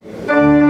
Whose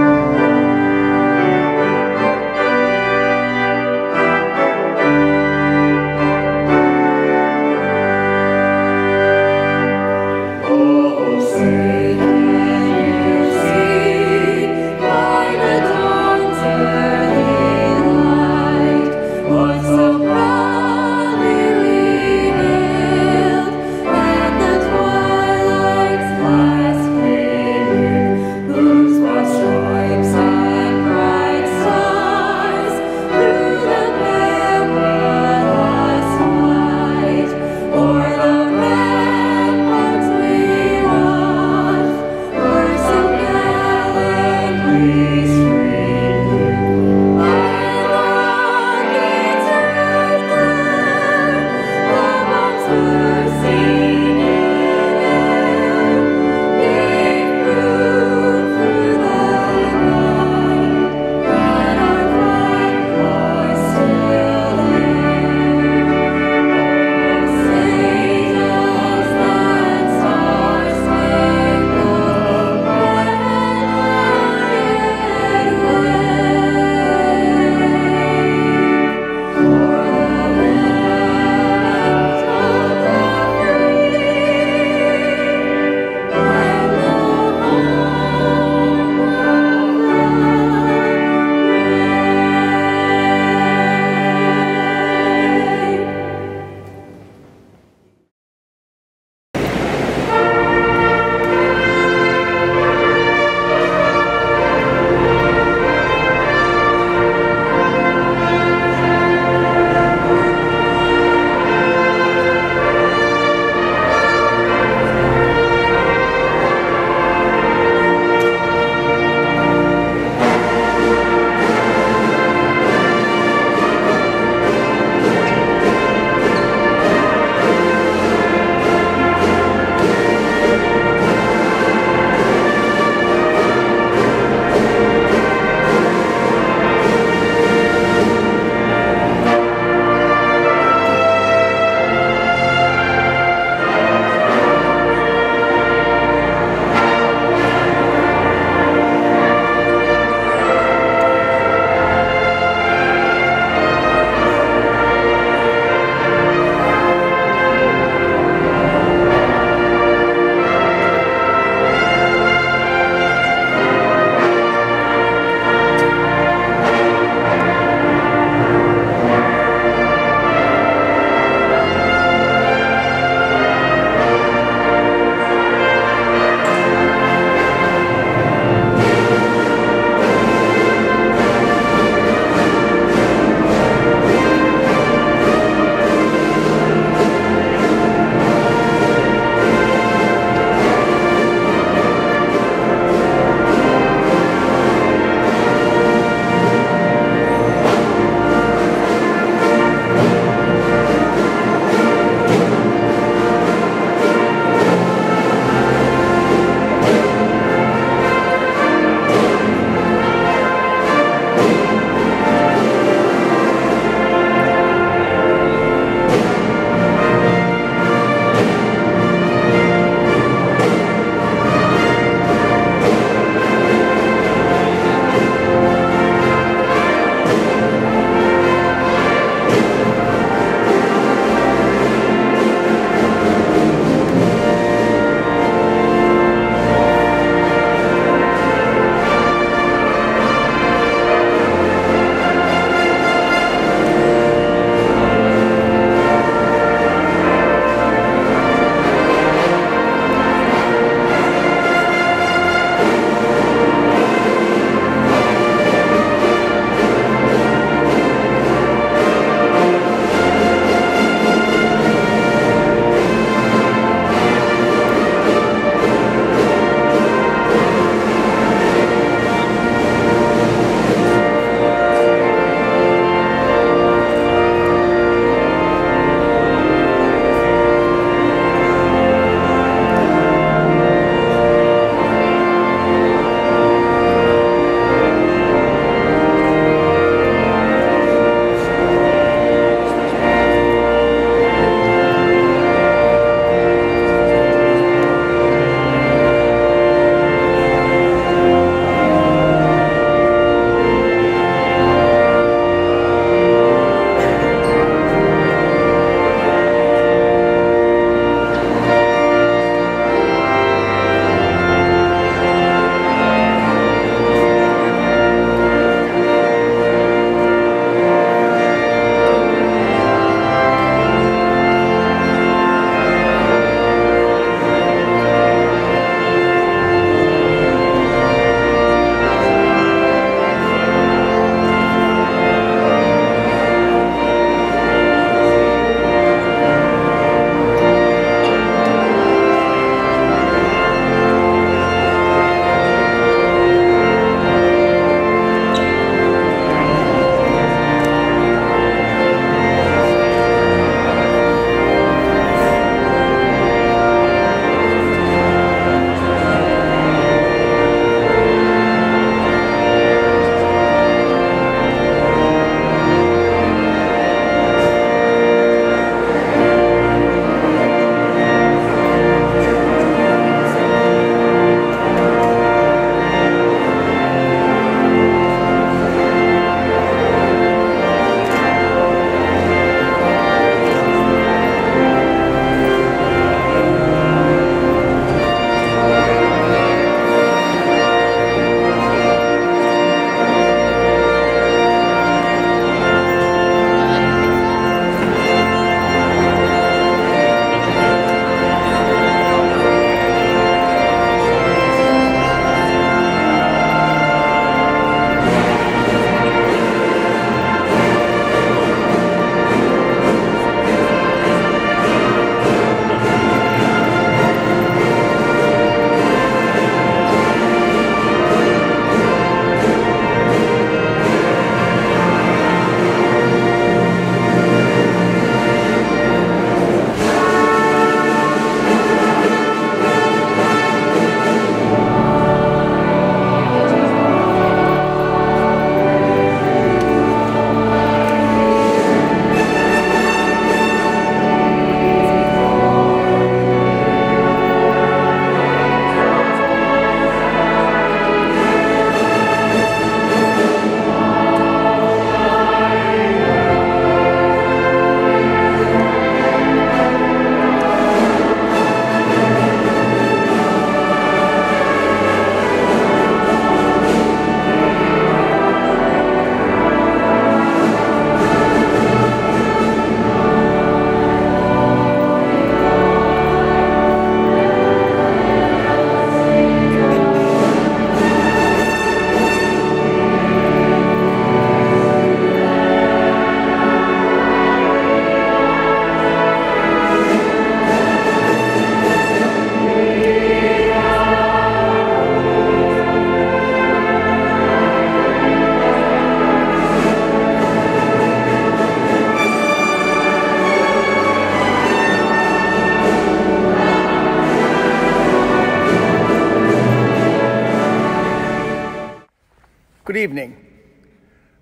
evening.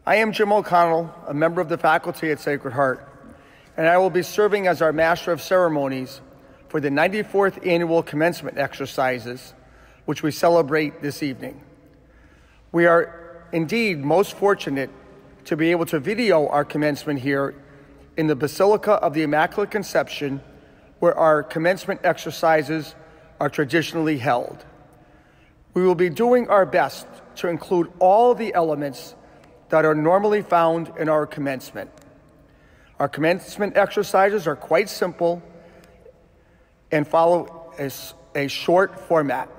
I am Jim O'Connell, a member of the faculty at Sacred Heart, and I will be serving as our Master of Ceremonies for the 94th annual commencement exercises, which we celebrate this evening. We are indeed most fortunate to be able to video our commencement here in the Basilica of the Immaculate Conception, where our commencement exercises are traditionally held. We will be doing our best to include all the elements that are normally found in our commencement. Our commencement exercises are quite simple and follow a, a short format.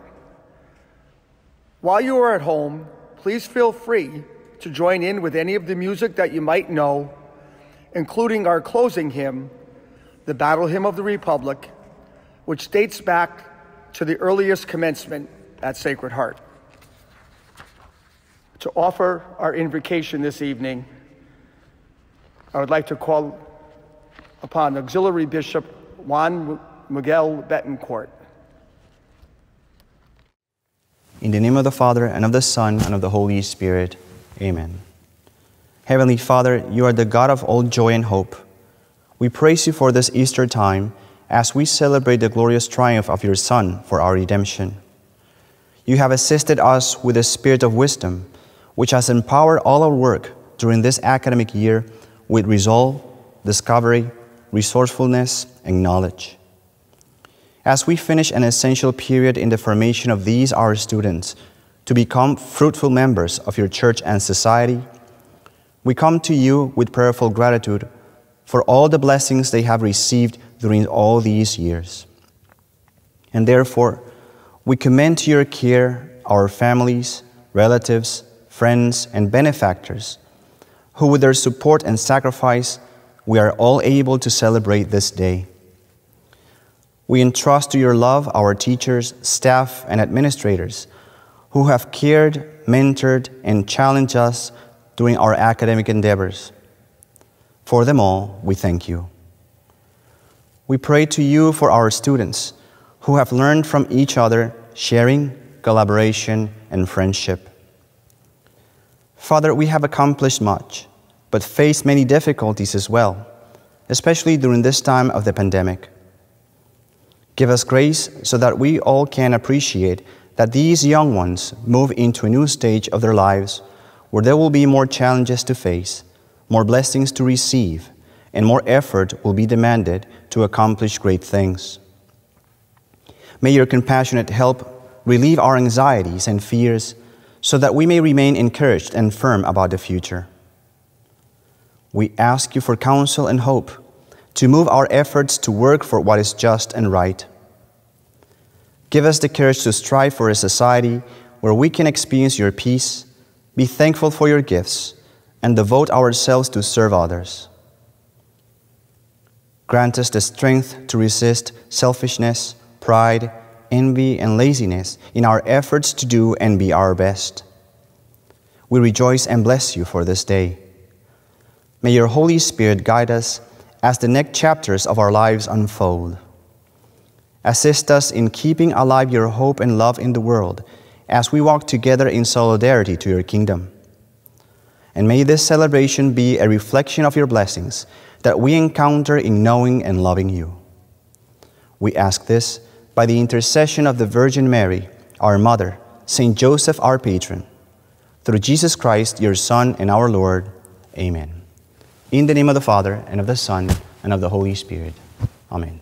While you are at home, please feel free to join in with any of the music that you might know, including our closing hymn, the Battle Hymn of the Republic, which dates back to the earliest commencement at Sacred Heart. To offer our invocation this evening, I would like to call upon Auxiliary Bishop Juan Miguel Betancourt. In the name of the Father, and of the Son, and of the Holy Spirit. Amen. Heavenly Father, you are the God of all joy and hope. We praise you for this Easter time as we celebrate the glorious triumph of your Son for our redemption. You have assisted us with the spirit of wisdom, which has empowered all our work during this academic year with resolve, discovery, resourcefulness, and knowledge. As we finish an essential period in the formation of these, our students, to become fruitful members of your church and society, we come to you with prayerful gratitude for all the blessings they have received during all these years. And therefore, we commend to your care our families, relatives, friends, and benefactors, who with their support and sacrifice, we are all able to celebrate this day. We entrust to your love our teachers, staff, and administrators who have cared, mentored, and challenged us during our academic endeavors. For them all, we thank you. We pray to you for our students who have learned from each other sharing, collaboration, and friendship. Father, we have accomplished much, but faced many difficulties as well, especially during this time of the pandemic. Give us grace so that we all can appreciate that these young ones move into a new stage of their lives where there will be more challenges to face, more blessings to receive, and more effort will be demanded to accomplish great things. May your compassionate help relieve our anxieties and fears so that we may remain encouraged and firm about the future. We ask you for counsel and hope to move our efforts to work for what is just and right. Give us the courage to strive for a society where we can experience your peace, be thankful for your gifts, and devote ourselves to serve others. Grant us the strength to resist selfishness pride, envy, and laziness in our efforts to do and be our best. We rejoice and bless you for this day. May your Holy Spirit guide us as the next chapters of our lives unfold. Assist us in keeping alive your hope and love in the world as we walk together in solidarity to your kingdom. And may this celebration be a reflection of your blessings that we encounter in knowing and loving you. We ask this by the intercession of the Virgin Mary, our Mother, Saint Joseph, our patron, through Jesus Christ, your Son and our Lord. Amen. In the name of the Father, and of the Son, and of the Holy Spirit. Amen.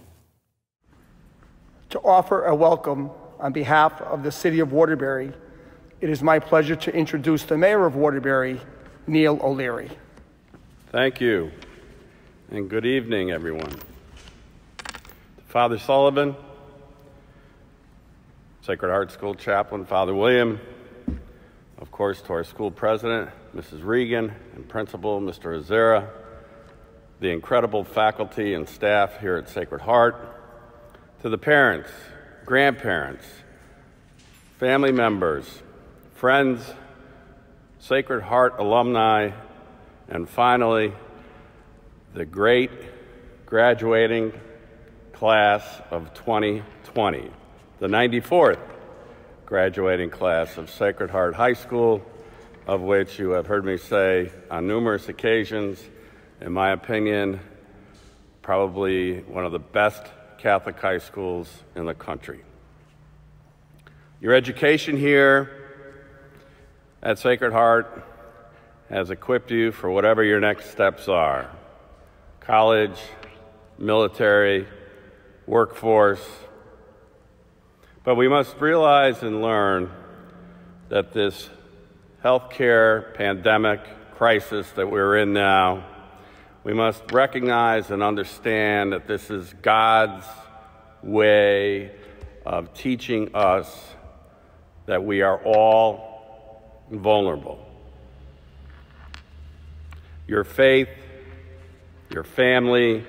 To offer a welcome on behalf of the City of Waterbury, it is my pleasure to introduce the Mayor of Waterbury, Neil O'Leary. Thank you, and good evening, everyone. Father Sullivan, Sacred Heart School chaplain, Father William, of course, to our school president, Mrs. Regan, and principal, Mr. Azera, the incredible faculty and staff here at Sacred Heart, to the parents, grandparents, family members, friends, Sacred Heart alumni, and finally, the great graduating class of 2020 the 94th graduating class of Sacred Heart High School of which you have heard me say on numerous occasions, in my opinion, probably one of the best Catholic high schools in the country. Your education here at Sacred Heart has equipped you for whatever your next steps are college, military, workforce. But we must realize and learn that this healthcare pandemic crisis that we're in now, we must recognize and understand that this is God's way of teaching us that we are all vulnerable. Your faith, your family,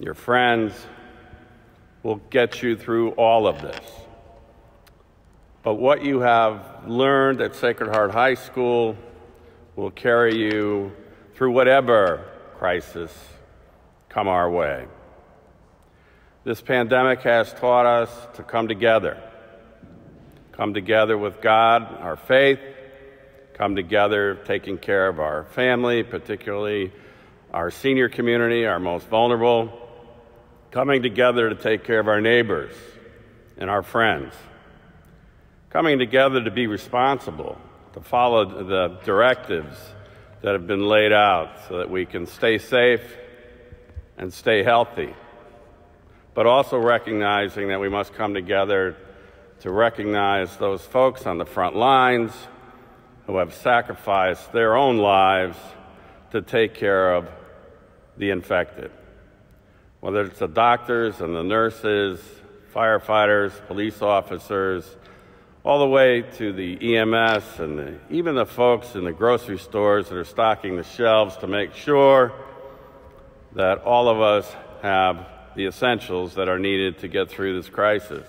your friends will get you through all of this. But what you have learned at Sacred Heart High School will carry you through whatever crisis come our way. This pandemic has taught us to come together come together with God, our faith, come together taking care of our family, particularly our senior community, our most vulnerable, coming together to take care of our neighbors and our friends, coming together to be responsible, to follow the directives that have been laid out so that we can stay safe and stay healthy, but also recognizing that we must come together to recognize those folks on the front lines who have sacrificed their own lives to take care of the infected. Whether it's the doctors and the nurses, firefighters, police officers, all the way to the EMS and the, even the folks in the grocery stores that are stocking the shelves to make sure that all of us have the essentials that are needed to get through this crisis.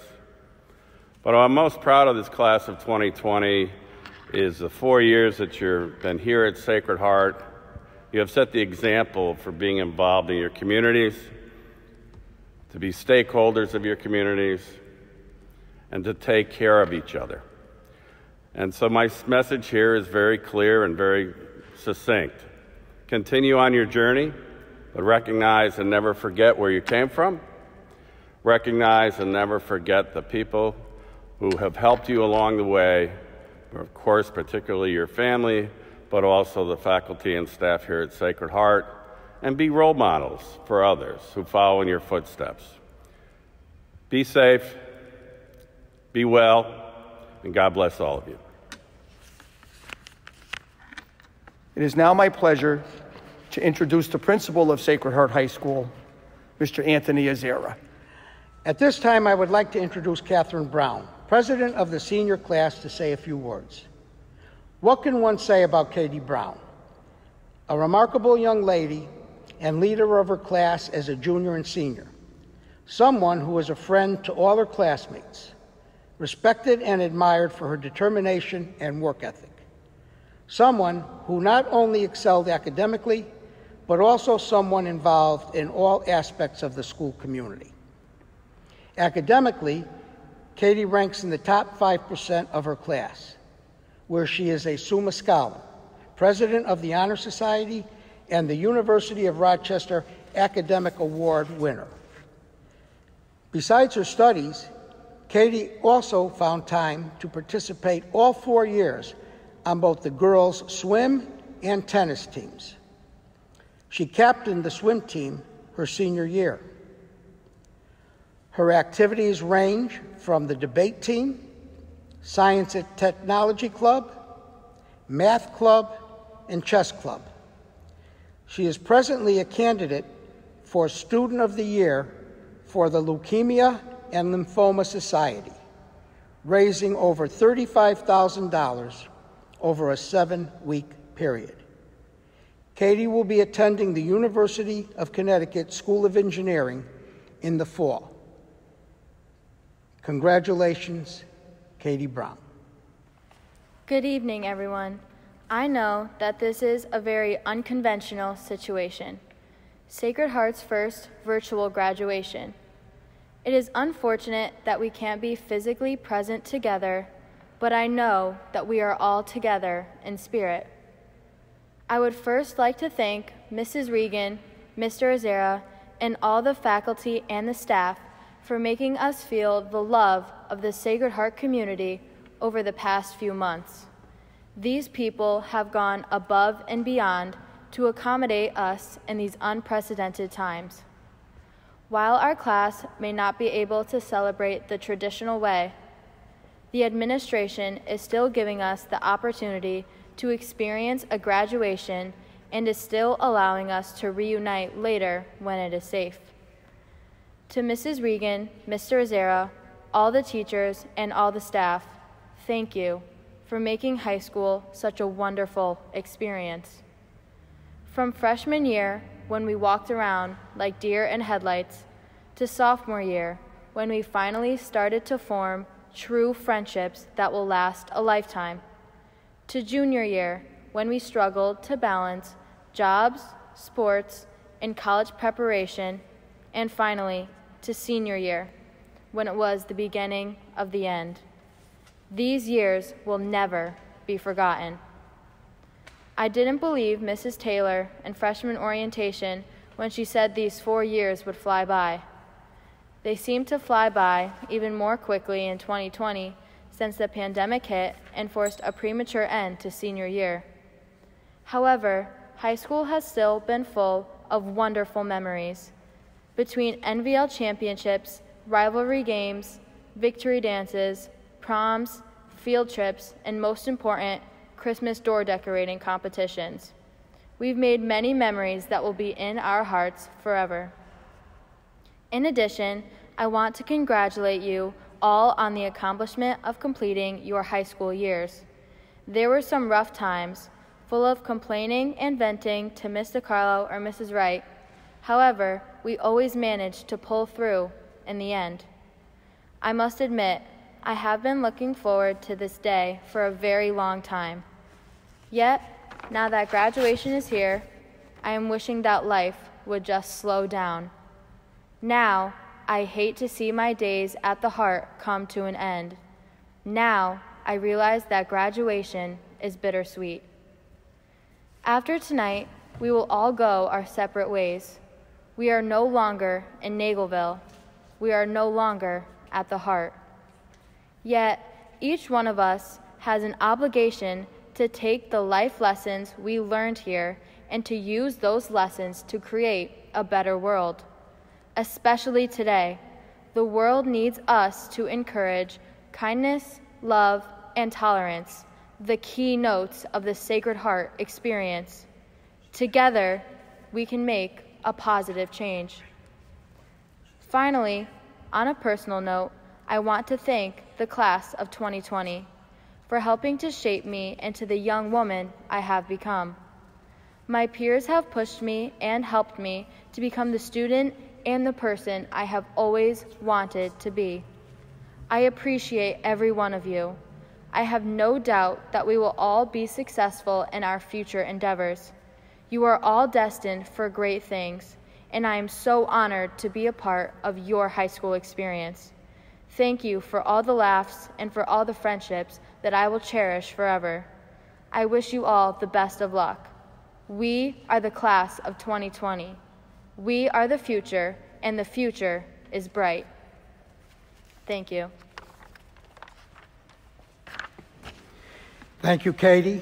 But I'm most proud of this class of 2020 is the four years that you've been here at Sacred Heart. You have set the example for being involved in your communities, to be stakeholders of your communities, and to take care of each other. And so my message here is very clear and very succinct. Continue on your journey, but recognize and never forget where you came from. Recognize and never forget the people who have helped you along the way, of course, particularly your family, but also the faculty and staff here at Sacred Heart, and be role models for others who follow in your footsteps. Be safe, be well, and God bless all of you. It is now my pleasure to introduce the principal of Sacred Heart High School, Mr. Anthony Azera. At this time, I would like to introduce Catherine Brown president of the senior class, to say a few words. What can one say about Katie Brown? A remarkable young lady and leader of her class as a junior and senior. Someone who was a friend to all her classmates, respected and admired for her determination and work ethic. Someone who not only excelled academically, but also someone involved in all aspects of the school community. Academically, Katie ranks in the top 5% of her class, where she is a Summa Scholar, president of the Honor Society, and the University of Rochester Academic Award winner. Besides her studies, Katie also found time to participate all four years on both the girls' swim and tennis teams. She captained the swim team her senior year. Her activities range from the debate team, science and technology club, math club, and chess club. She is presently a candidate for Student of the Year for the Leukemia and Lymphoma Society, raising over $35,000 over a seven week period. Katie will be attending the University of Connecticut School of Engineering in the fall. Congratulations, Katie Brown. Good evening, everyone. I know that this is a very unconventional situation. Sacred Heart's first virtual graduation. It is unfortunate that we can't be physically present together, but I know that we are all together in spirit. I would first like to thank Mrs. Regan, Mr. Azera, and all the faculty and the staff for making us feel the love of the Sacred Heart community over the past few months. These people have gone above and beyond to accommodate us in these unprecedented times. While our class may not be able to celebrate the traditional way, the administration is still giving us the opportunity to experience a graduation and is still allowing us to reunite later when it is safe. To Mrs. Regan, Mr. Azera, all the teachers, and all the staff, thank you for making high school such a wonderful experience. From freshman year, when we walked around like deer in headlights, to sophomore year, when we finally started to form true friendships that will last a lifetime, to junior year, when we struggled to balance jobs, sports, and college preparation, and finally to senior year, when it was the beginning of the end. These years will never be forgotten. I didn't believe Mrs. Taylor in freshman orientation when she said these four years would fly by. They seemed to fly by even more quickly in 2020 since the pandemic hit and forced a premature end to senior year. However, high school has still been full of wonderful memories. Between NVL championships, rivalry games, victory dances, proms, field trips, and most important, Christmas door decorating competitions. We've made many memories that will be in our hearts forever. In addition, I want to congratulate you all on the accomplishment of completing your high school years. There were some rough times, full of complaining and venting to Mr. Carlo or Mrs. Wright. However, we always managed to pull through in the end. I must admit, I have been looking forward to this day for a very long time. Yet, now that graduation is here, I am wishing that life would just slow down. Now, I hate to see my days at the heart come to an end. Now, I realize that graduation is bittersweet. After tonight, we will all go our separate ways. We are no longer in Nagelville. We are no longer at the heart. Yet, each one of us has an obligation to take the life lessons we learned here and to use those lessons to create a better world especially today. The world needs us to encourage kindness, love, and tolerance, the key notes of the Sacred Heart experience. Together, we can make a positive change. Finally, on a personal note, I want to thank the class of 2020 for helping to shape me into the young woman I have become. My peers have pushed me and helped me to become the student and the person I have always wanted to be. I appreciate every one of you. I have no doubt that we will all be successful in our future endeavors. You are all destined for great things, and I am so honored to be a part of your high school experience. Thank you for all the laughs and for all the friendships that I will cherish forever. I wish you all the best of luck. We are the class of 2020. We are the future, and the future is bright. Thank you. Thank you, Katie.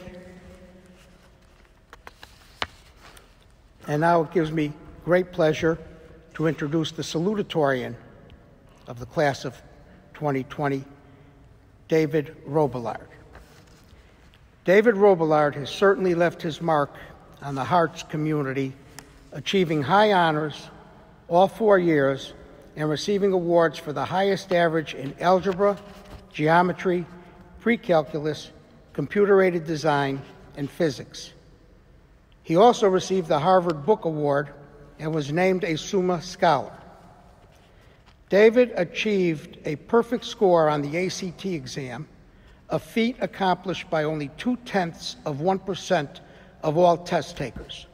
And now it gives me great pleasure to introduce the salutatorian of the class of 2020, David Robillard. David Robillard has certainly left his mark on the Hearts community achieving high honors all four years and receiving awards for the highest average in algebra, geometry, pre-calculus, computer-aided design, and physics. He also received the Harvard Book Award and was named a Summa Scholar. David achieved a perfect score on the ACT exam, a feat accomplished by only two tenths of 1% of all test takers.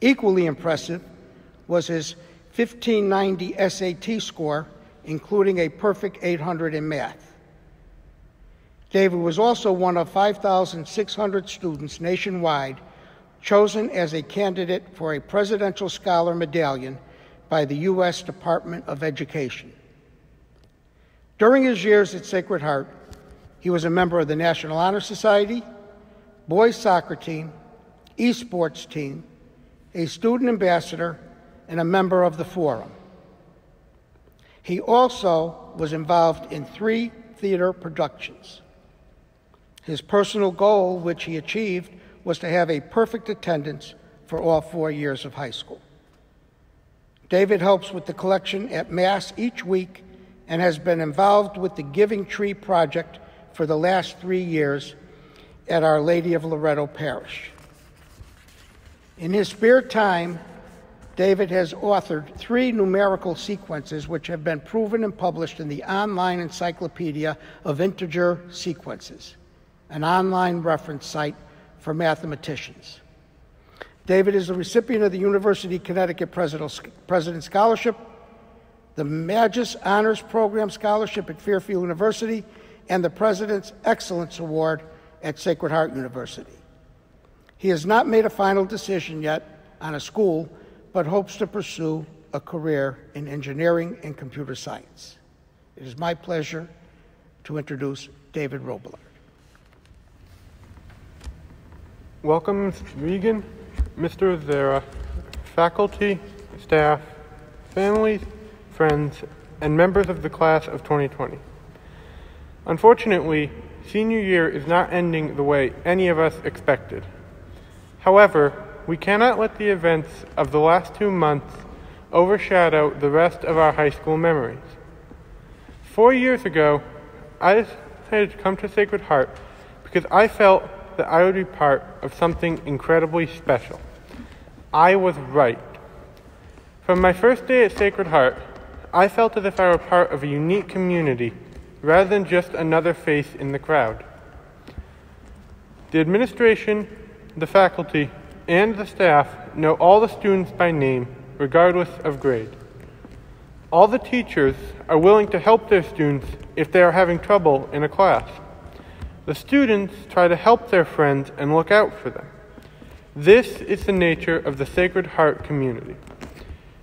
Equally impressive was his 1590 SAT score, including a perfect 800 in math. David was also one of 5,600 students nationwide chosen as a candidate for a Presidential Scholar Medallion by the U.S. Department of Education. During his years at Sacred Heart, he was a member of the National Honor Society, boys soccer team, esports team, a student ambassador, and a member of the Forum. He also was involved in three theater productions. His personal goal, which he achieved, was to have a perfect attendance for all four years of high school. David helps with the collection at Mass each week and has been involved with the Giving Tree Project for the last three years at Our Lady of Loretto Parish. In his spare time, David has authored three numerical sequences which have been proven and published in the Online Encyclopedia of Integer Sequences, an online reference site for mathematicians. David is a recipient of the University of Connecticut President Scholarship, the Magis Honors Program Scholarship at Fairfield University, and the President's Excellence Award at Sacred Heart University. He has not made a final decision yet on a school, but hopes to pursue a career in engineering and computer science. It is my pleasure to introduce David Robillard. Welcome, Regan, Mr. Azera, faculty, staff, families, friends, and members of the class of 2020. Unfortunately, senior year is not ending the way any of us expected. However, we cannot let the events of the last two months overshadow the rest of our high school memories. Four years ago, I decided to come to Sacred Heart because I felt that I would be part of something incredibly special. I was right. From my first day at Sacred Heart, I felt as if I were part of a unique community rather than just another face in the crowd. The administration the faculty, and the staff know all the students by name, regardless of grade. All the teachers are willing to help their students if they are having trouble in a class. The students try to help their friends and look out for them. This is the nature of the Sacred Heart community.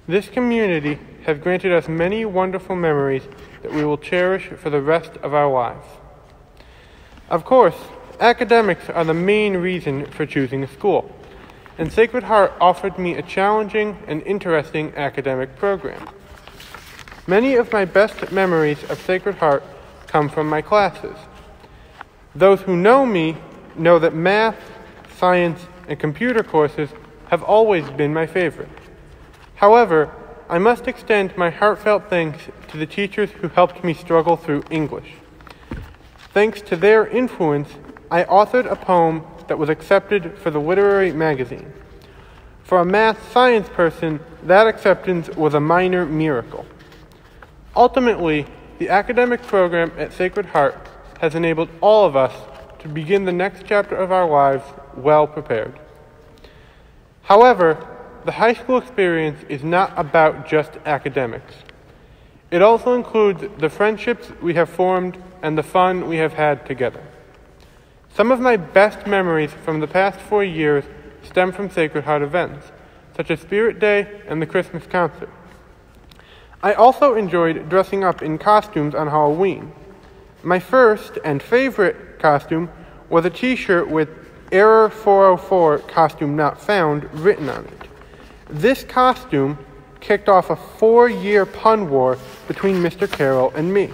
This community has granted us many wonderful memories that we will cherish for the rest of our lives. Of course, Academics are the main reason for choosing a school, and Sacred Heart offered me a challenging and interesting academic program. Many of my best memories of Sacred Heart come from my classes. Those who know me know that math, science, and computer courses have always been my favorite. However, I must extend my heartfelt thanks to the teachers who helped me struggle through English. Thanks to their influence, I authored a poem that was accepted for the literary magazine. For a math science person, that acceptance was a minor miracle. Ultimately, the academic program at Sacred Heart has enabled all of us to begin the next chapter of our lives well prepared. However, the high school experience is not about just academics. It also includes the friendships we have formed and the fun we have had together. Some of my best memories from the past four years stem from Sacred Heart events, such as Spirit Day and the Christmas concert. I also enjoyed dressing up in costumes on Halloween. My first and favorite costume was a t shirt with Error 404 costume not found written on it. This costume kicked off a four year pun war between Mr. Carroll and me.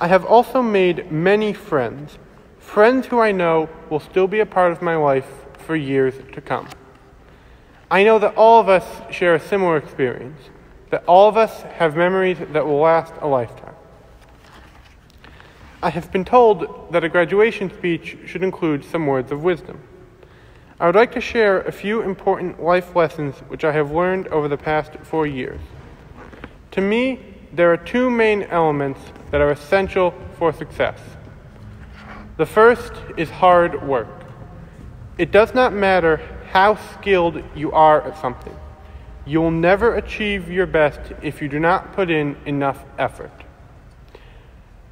I have also made many friends friends who I know will still be a part of my life for years to come. I know that all of us share a similar experience, that all of us have memories that will last a lifetime. I have been told that a graduation speech should include some words of wisdom. I would like to share a few important life lessons which I have learned over the past four years. To me, there are two main elements that are essential for success the first is hard work. It does not matter how skilled you are at something. You will never achieve your best if you do not put in enough effort.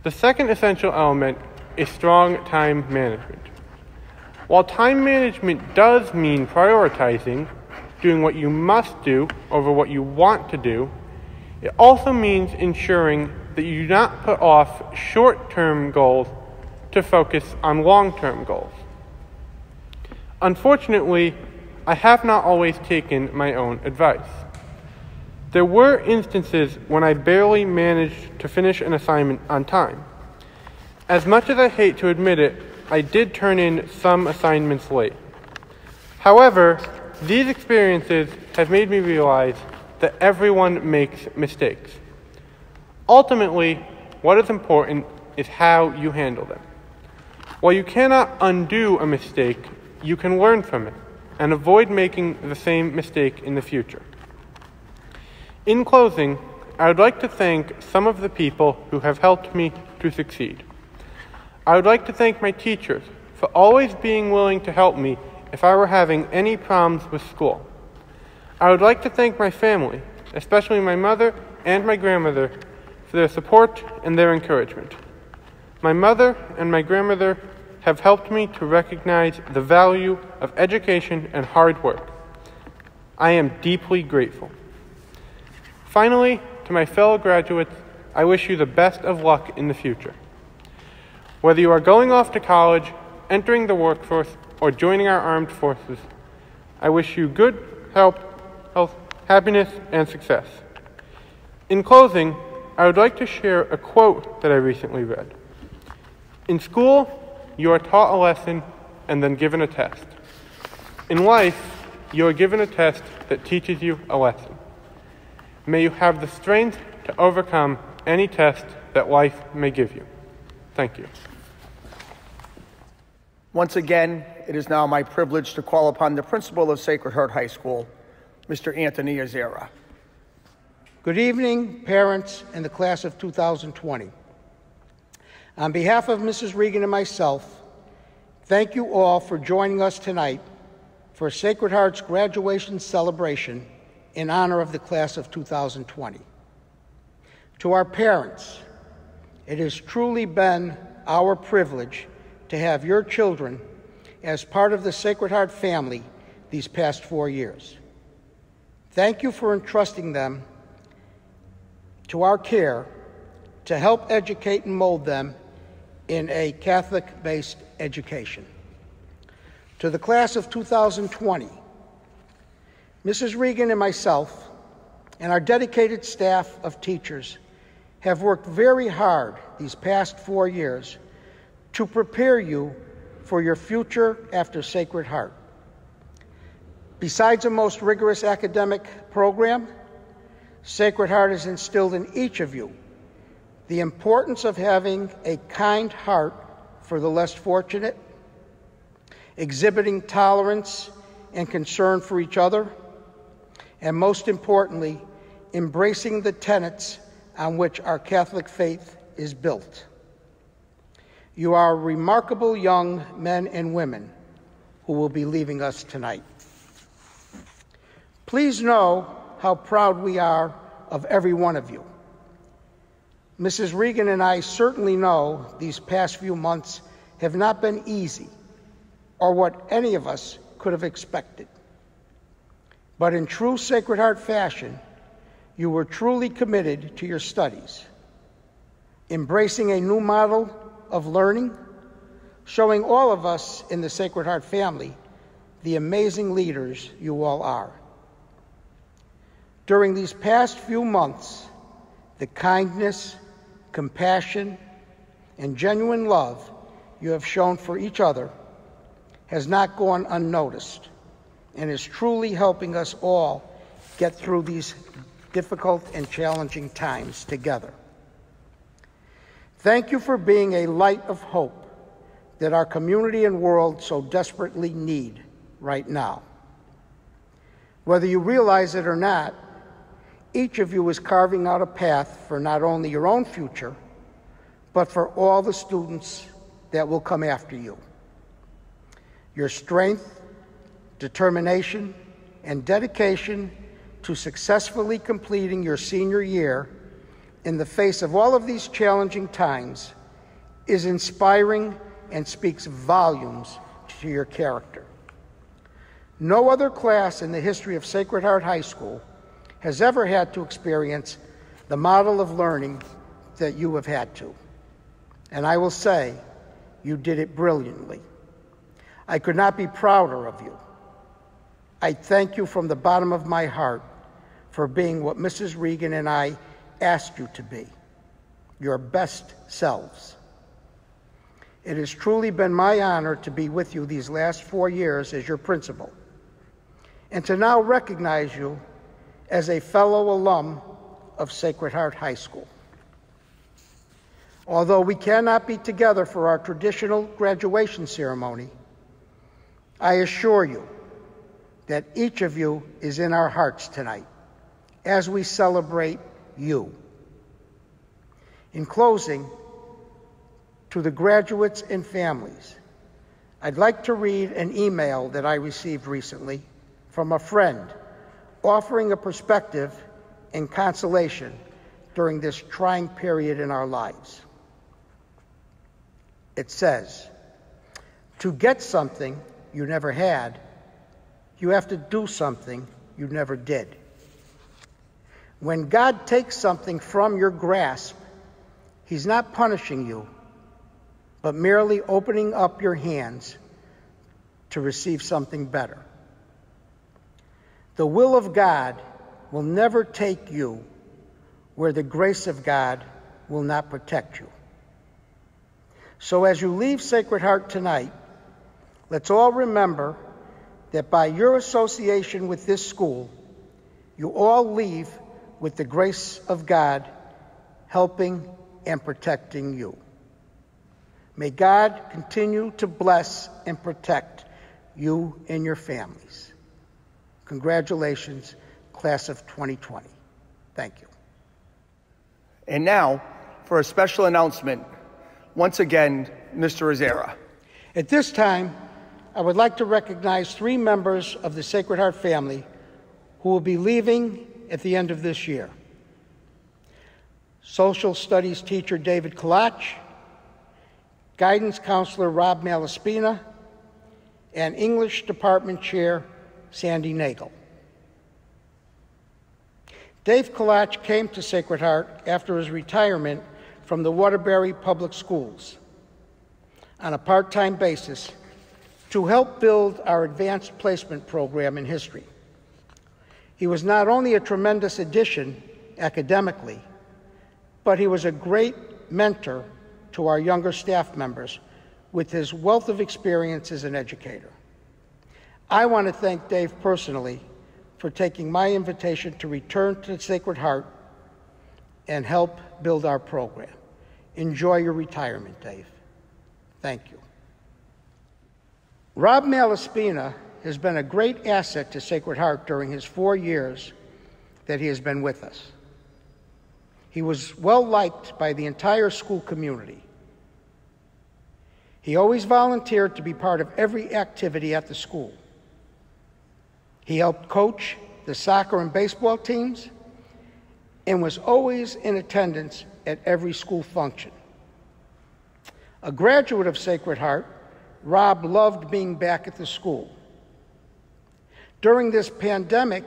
The second essential element is strong time management. While time management does mean prioritizing, doing what you must do over what you want to do, it also means ensuring that you do not put off short term goals to focus on long term goals. Unfortunately, I have not always taken my own advice. There were instances when I barely managed to finish an assignment on time. As much as I hate to admit it, I did turn in some assignments late. However, these experiences have made me realize that everyone makes mistakes. Ultimately, what is important is how you handle them. While you cannot undo a mistake, you can learn from it and avoid making the same mistake in the future. In closing, I would like to thank some of the people who have helped me to succeed. I would like to thank my teachers for always being willing to help me if I were having any problems with school. I would like to thank my family, especially my mother and my grandmother, for their support and their encouragement. My mother and my grandmother have helped me to recognize the value of education and hard work. I am deeply grateful. Finally, to my fellow graduates, I wish you the best of luck in the future. Whether you are going off to college, entering the workforce, or joining our armed forces, I wish you good health, health, happiness, and success. In closing, I would like to share a quote that I recently read. In school, you are taught a lesson and then given a test. In life, you are given a test that teaches you a lesson. May you have the strength to overcome any test that life may give you. Thank you. Once again, it is now my privilege to call upon the principal of Sacred Heart High School, Mr. Anthony Azera. Good evening, parents and the class of 2020. On behalf of Mrs. Regan and myself, thank you all for joining us tonight for Sacred Heart's graduation celebration in honor of the class of 2020. To our parents, it has truly been our privilege to have your children as part of the Sacred Heart family these past four years. Thank you for entrusting them to our care to help educate and mold them in a Catholic based education. To the class of 2020, Mrs. Regan and myself and our dedicated staff of teachers have worked very hard these past four years to prepare you for your future after Sacred Heart. Besides a most rigorous academic program, Sacred Heart has instilled in each of you the importance of having a kind heart for the less fortunate, exhibiting tolerance and concern for each other, and most importantly, embracing the tenets on which our Catholic faith is built. You are remarkable young men and women who will be leaving us tonight. Please know how proud we are of every one of you. Mrs. Regan and I certainly know these past few months have not been easy or what any of us could have expected. But in true Sacred Heart fashion, you were truly committed to your studies, embracing a new model of learning, showing all of us in the Sacred Heart family the amazing leaders you all are. During these past few months, the kindness, compassion, and genuine love you have shown for each other has not gone unnoticed and is truly helping us all get through these difficult and challenging times together. Thank you for being a light of hope that our community and world so desperately need right now. Whether you realize it or not, each of you is carving out a path for not only your own future, but for all the students that will come after you. Your strength, determination, and dedication to successfully completing your senior year in the face of all of these challenging times is inspiring and speaks volumes to your character. No other class in the history of Sacred Heart High School has ever had to experience the model of learning that you have had to. And I will say, you did it brilliantly. I could not be prouder of you. I thank you from the bottom of my heart for being what Mrs. Regan and I asked you to be your best selves. It has truly been my honor to be with you these last four years as your principal and to now recognize you as a fellow alum of Sacred Heart High School. Although we cannot be together for our traditional graduation ceremony, I assure you that each of you is in our hearts tonight as we celebrate you. In closing, to the graduates and families, I'd like to read an email that I received recently from a friend offering a perspective and consolation during this trying period in our lives. It says, To get something you never had, you have to do something you never did. When God takes something from your grasp, He's not punishing you, but merely opening up your hands to receive something better. The will of God will never take you where the grace of God will not protect you. So as you leave Sacred Heart tonight, let's all remember that by your association with this school, you all leave with the grace of God helping and protecting you. May God continue to bless and protect you and your families. Congratulations, class of 2020. Thank you. And now, for a special announcement, once again, Mr. Azera. At this time, I would like to recognize three members of the Sacred Heart family who will be leaving at the end of this year. Social Studies teacher David Kalach, Guidance Counselor Rob Malaspina, and English Department Chair Sandy Nagel. Dave Kalach came to Sacred Heart after his retirement from the Waterbury Public Schools on a part time basis to help build our advanced placement program in history. He was not only a tremendous addition academically, but he was a great mentor to our younger staff members with his wealth of experience as an educator. I want to thank Dave personally for taking my invitation to return to the Sacred Heart and help build our program. Enjoy your retirement, Dave. Thank you. Rob Malaspina has been a great asset to Sacred Heart during his four years that he has been with us. He was well liked by the entire school community. He always volunteered to be part of every activity at the school. He helped coach the soccer and baseball teams and was always in attendance at every school function. A graduate of Sacred Heart, Rob loved being back at the school. During this pandemic,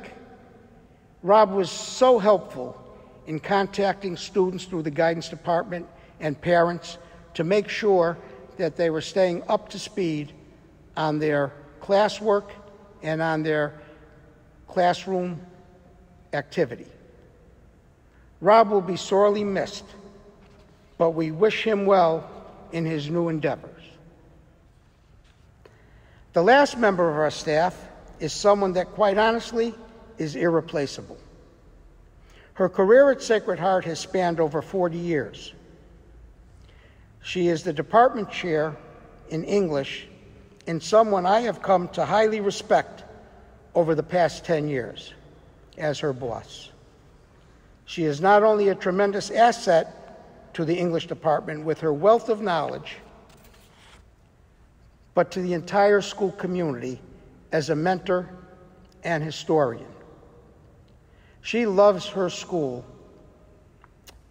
Rob was so helpful in contacting students through the guidance department and parents to make sure that they were staying up to speed on their classwork and on their classroom activity. Rob will be sorely missed, but we wish him well in his new endeavors. The last member of our staff is someone that, quite honestly, is irreplaceable. Her career at Sacred Heart has spanned over 40 years. She is the department chair in English and someone I have come to highly respect over the past 10 years as her boss. She is not only a tremendous asset to the English department with her wealth of knowledge, but to the entire school community as a mentor and historian. She loves her school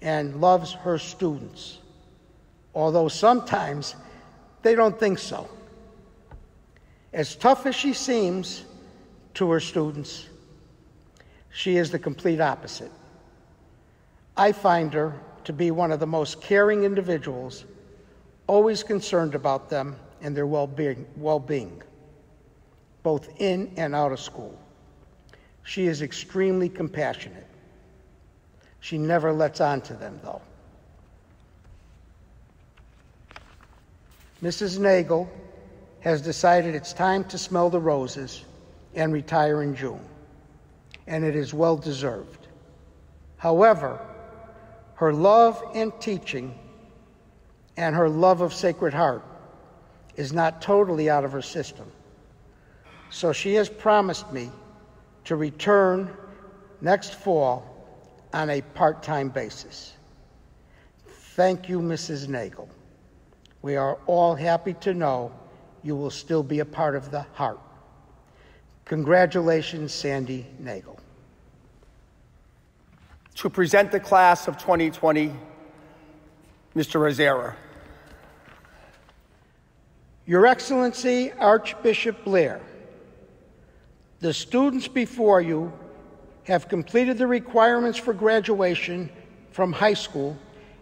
and loves her students. although sometimes they don't think so. As tough as she seems to her students, she is the complete opposite. I find her to be one of the most caring individuals, always concerned about them and their well being, well-being both in and out of school. She is extremely compassionate. She never lets on to them, though. Mrs. Nagel has decided it's time to smell the roses and retire in June, and it is well deserved. However, her love and teaching and her love of Sacred Heart is not totally out of her system. So she has promised me to return next fall on a part time basis. Thank you, Mrs. Nagel. We are all happy to know you will still be a part of the heart. Congratulations, Sandy Nagel. To present the class of 2020, Mr. Azera. Your Excellency, Archbishop Blair, the students before you have completed the requirements for graduation from high school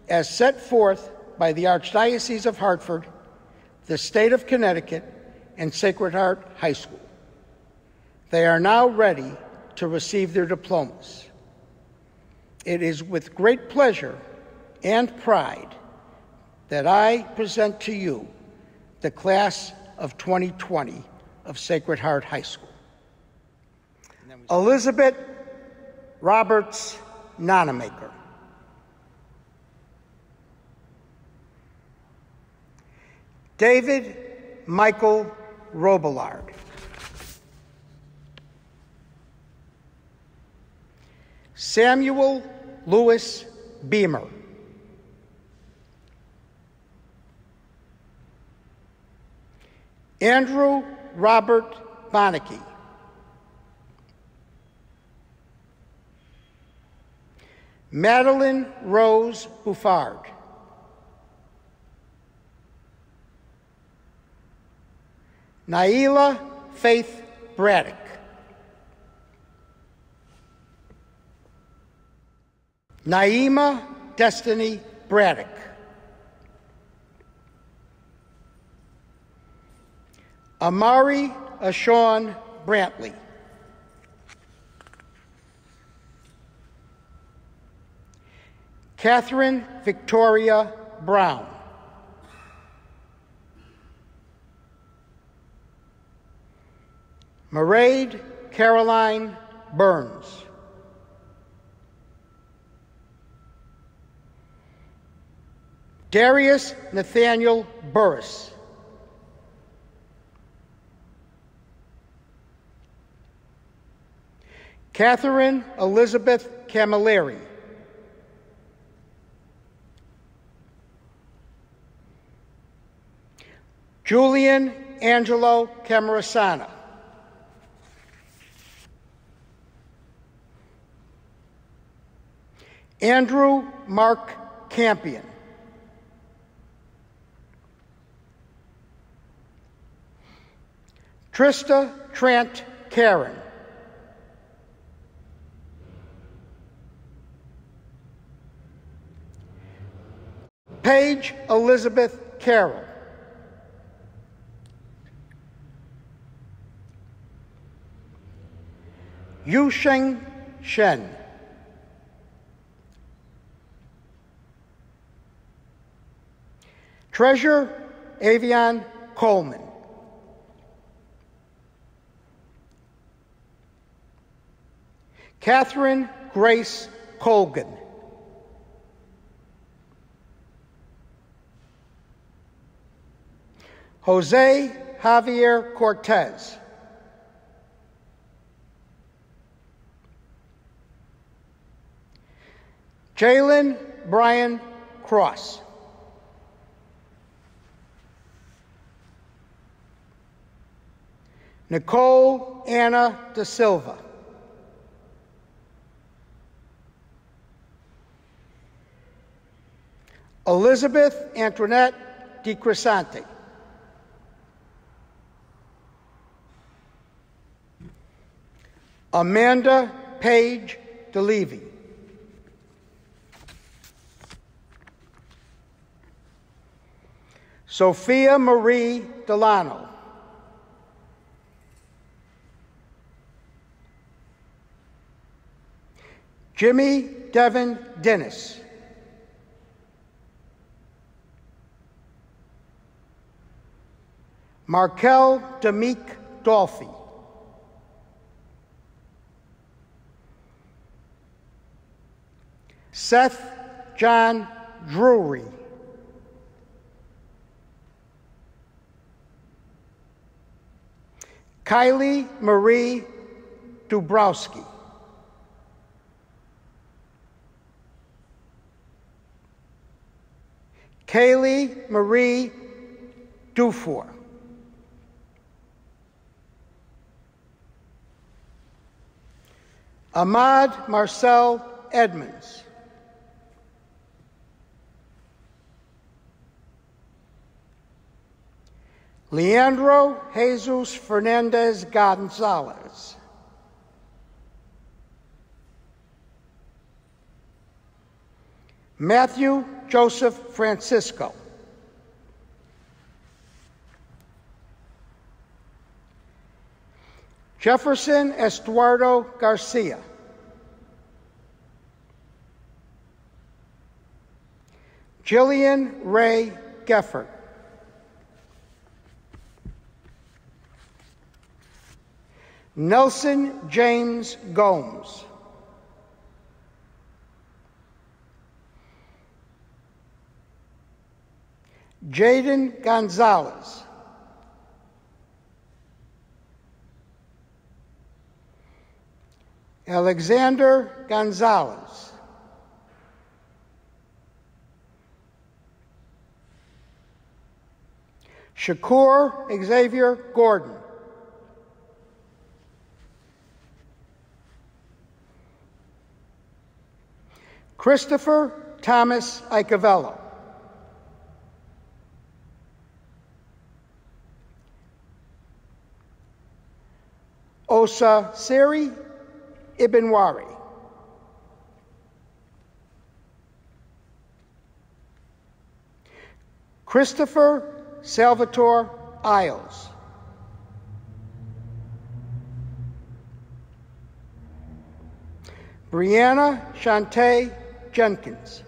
as set forth by the Archdiocese of Hartford, the state of Connecticut, and Sacred Heart High School. They are now ready to receive their diplomas. It is with great pleasure and pride that I present to you the class of 2020 of Sacred Heart High School. Elizabeth Roberts Nonamaker. David Michael Robillard. Samuel Lewis Beamer. Andrew Robert Bonneke. Madeline Rose Buffard. Naila Faith Braddock. Naima Destiny Braddock. Amari Ashawn Brantley. Catherine Victoria Brown. Maraid Caroline Burns. Darius Nathaniel Burris. Catherine Elizabeth Camilleri. Julian Angelo Camarasana. Andrew Mark Campion. Trista Trent Karen. Paige Elizabeth Carroll. Yusheng Shen. Treasure Avion Coleman. Catherine Grace Colgan. Jose Javier Cortez. Jalen Brian Cross. Nicole Anna Da Silva. Elizabeth Antoinette DiCresante. Amanda Page DeLevy. Sophia Marie Delano. Jimmy Devin Dennis. Markel Demeek Dolphy. Seth John Drury. Kylie Marie Dubrowski. Kaylee Marie Dufour. Ahmad Marcel Edmonds. Leandro Jesus Fernandez Gonzalez. Matthew Joseph Francisco. Jefferson Estuardo Garcia. Jillian Ray Geffert. Nelson James Gomes. Jaden Gonzalez. Alexander Gonzalez. Shakur Xavier Gordon. Christopher Thomas Icavello. Osa Siri Ibnwari. Christopher Salvatore Isles. Brianna Shantae Jenkins.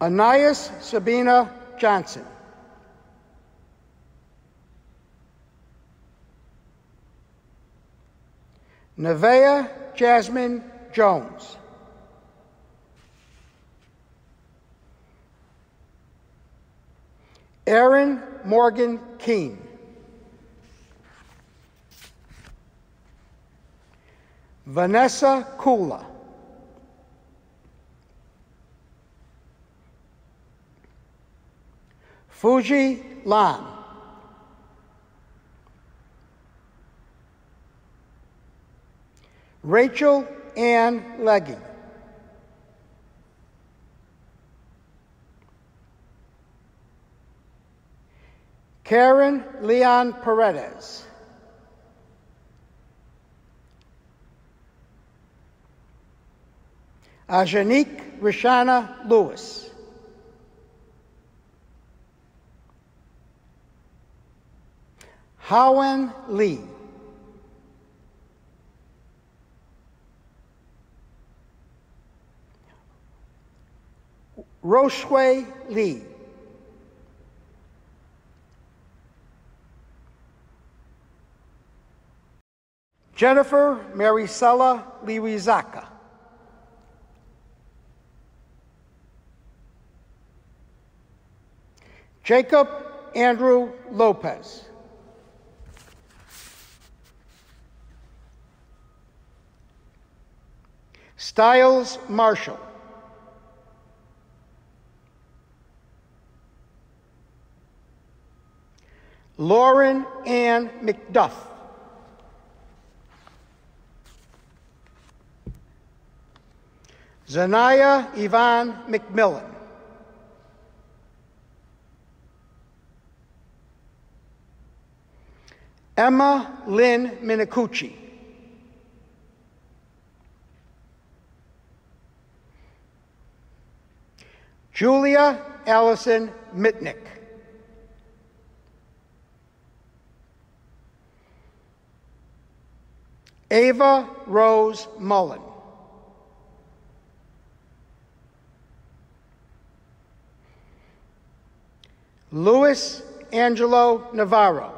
Anais Sabina Johnson. Nevaeh Jasmine Jones. Aaron Morgan Keene. Vanessa Kula. Fuji Lan. Rachel Ann Leggy. Karen Leon Paredes. Ajanique Rishana Lewis. Howen Lee. Roshwe Lee. Jennifer Maricela Liwizaka. Jacob Andrew Lopez. Styles Marshall. Lauren Ann McDuff. Zanaya Yvonne McMillan. Emma Lynn Minicucci. Julia Allison Mitnick. Ava Rose Mullen. Luis Angelo Navarro.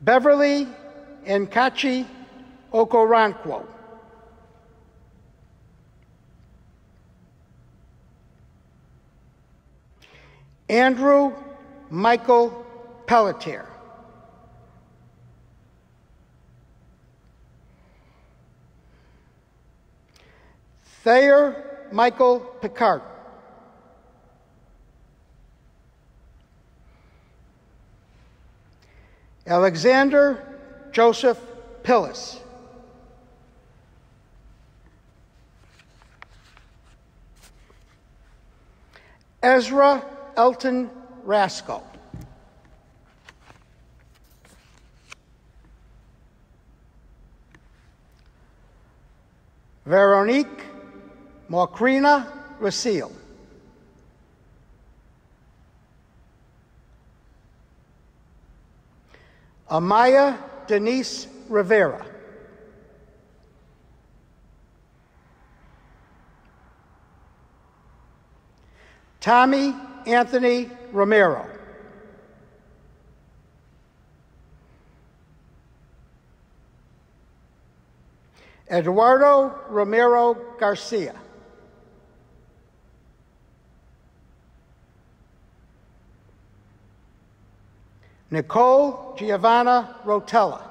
Beverly Nkachi Okoronkwo. Andrew Michael Pelletier. Thayer Michael Picard. Alexander Joseph Pillis. Ezra Elton Rasco. Veronique Macrina Rasile. Amaya Denise Rivera. Tommy Anthony Romero. Eduardo Romero Garcia. Nicole Giovanna Rotella.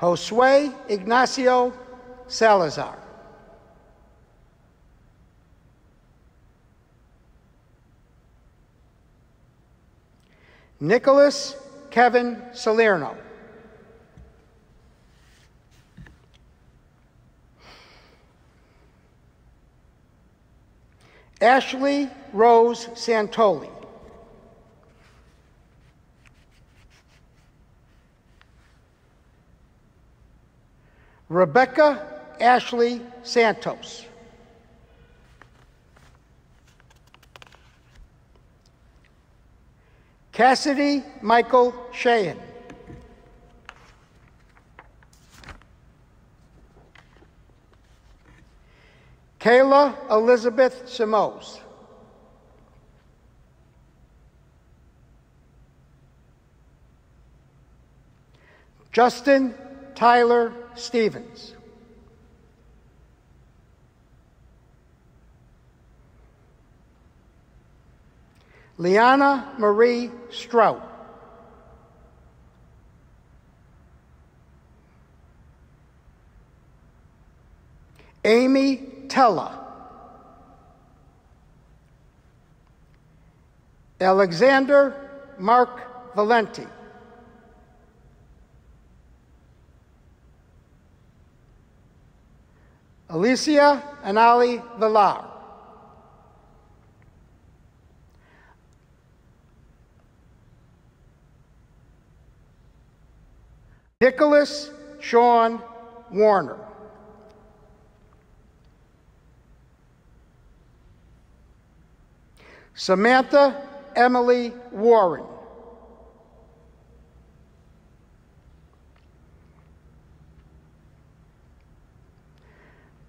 Josue Ignacio Salazar. Nicholas Kevin Salerno. Ashley Rose Santoli. Rebecca Ashley Santos. Cassidy Michael Shahan. Kayla Elizabeth Simoes. Justin Tyler Stevens. Liana Marie Strout. Amy Tella. Alexander Mark Valenti. Alicia Anali Villar. Nicholas Sean Warner. Samantha Emily Warren.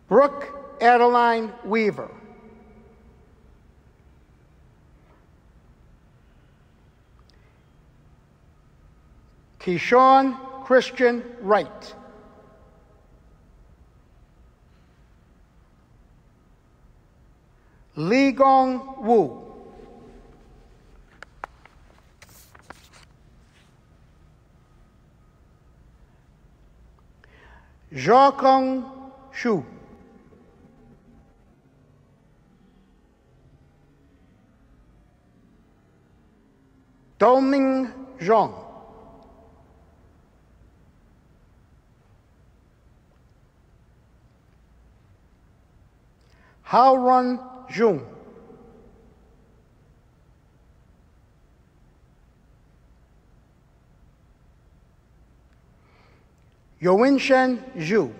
Brooke Adeline Weaver. Keyshawn Christian Wright. Li Gong Wu. Zhao Kong Shu. Doming Zhong. Haoran Jung. Yowinshen Zhu.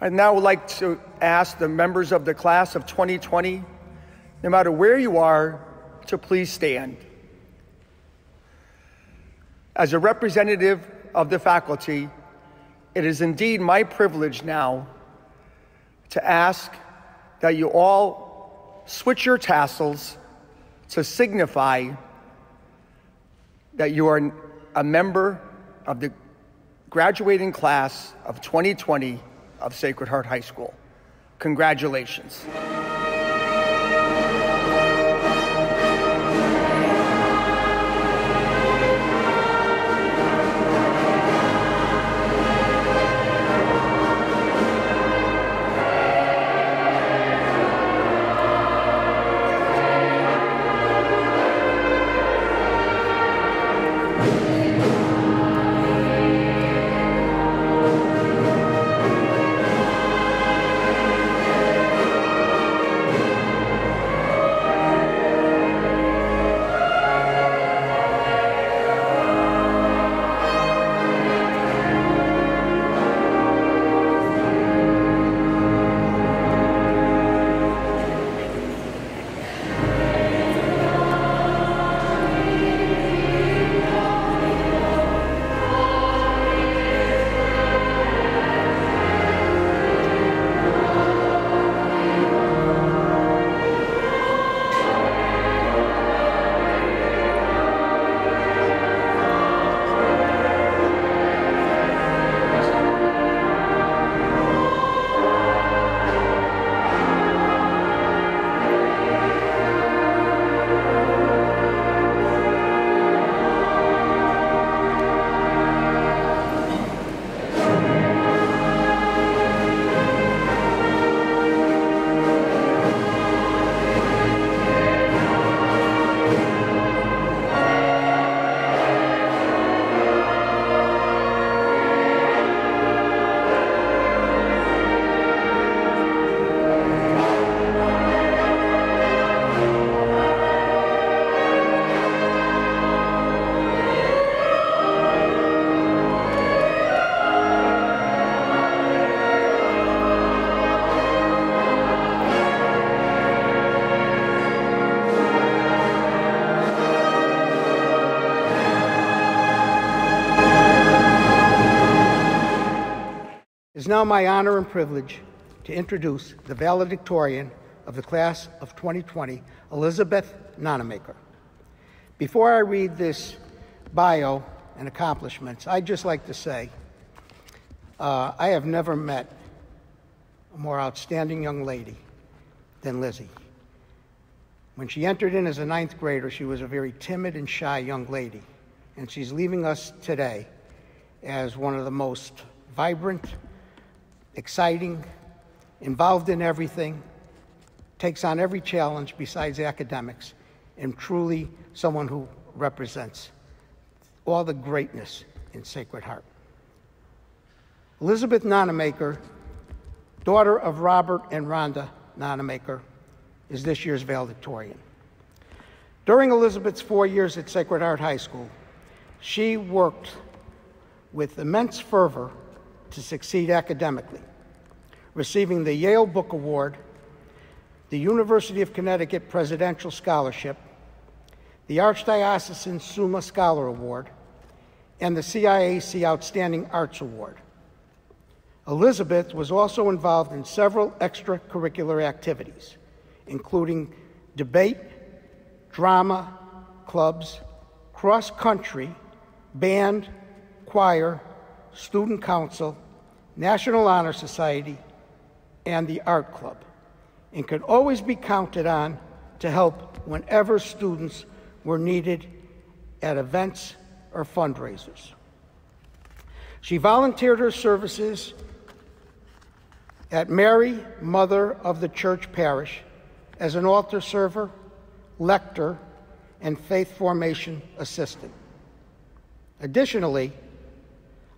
I'd now like to ask the members of the class of 2020, no matter where you are, to please stand. As a representative of the faculty, it is indeed my privilege now to ask that you all switch your tassels to signify that you are a member of the graduating class of 2020 of Sacred Heart High School. Congratulations. Now my honor and privilege to introduce the valedictorian of the class of 2020, Elizabeth Nonamaker. Before I read this bio and accomplishments, I'd just like to say uh, I have never met a more outstanding young lady than Lizzie. When she entered in as a ninth grader, she was a very timid and shy young lady, and she's leaving us today as one of the most vibrant, exciting, involved in everything, takes on every challenge besides academics, and truly someone who represents all the greatness in Sacred Heart. Elizabeth Nonamaker, daughter of Robert and Rhonda Nonamaker, is this year's valedictorian. During Elizabeth's four years at Sacred Heart High School, she worked with immense fervor to succeed academically, receiving the Yale Book Award, the University of Connecticut Presidential Scholarship, the Archdiocesan Summa Scholar Award, and the CIAC Outstanding Arts Award. Elizabeth was also involved in several extracurricular activities, including debate, drama, clubs, cross country, band, choir, student council, National Honor Society, and the Art Club, and could always be counted on to help whenever students were needed at events or fundraisers. She volunteered her services at Mary, Mother of the Church Parish as an altar server, lector, and faith formation assistant. Additionally,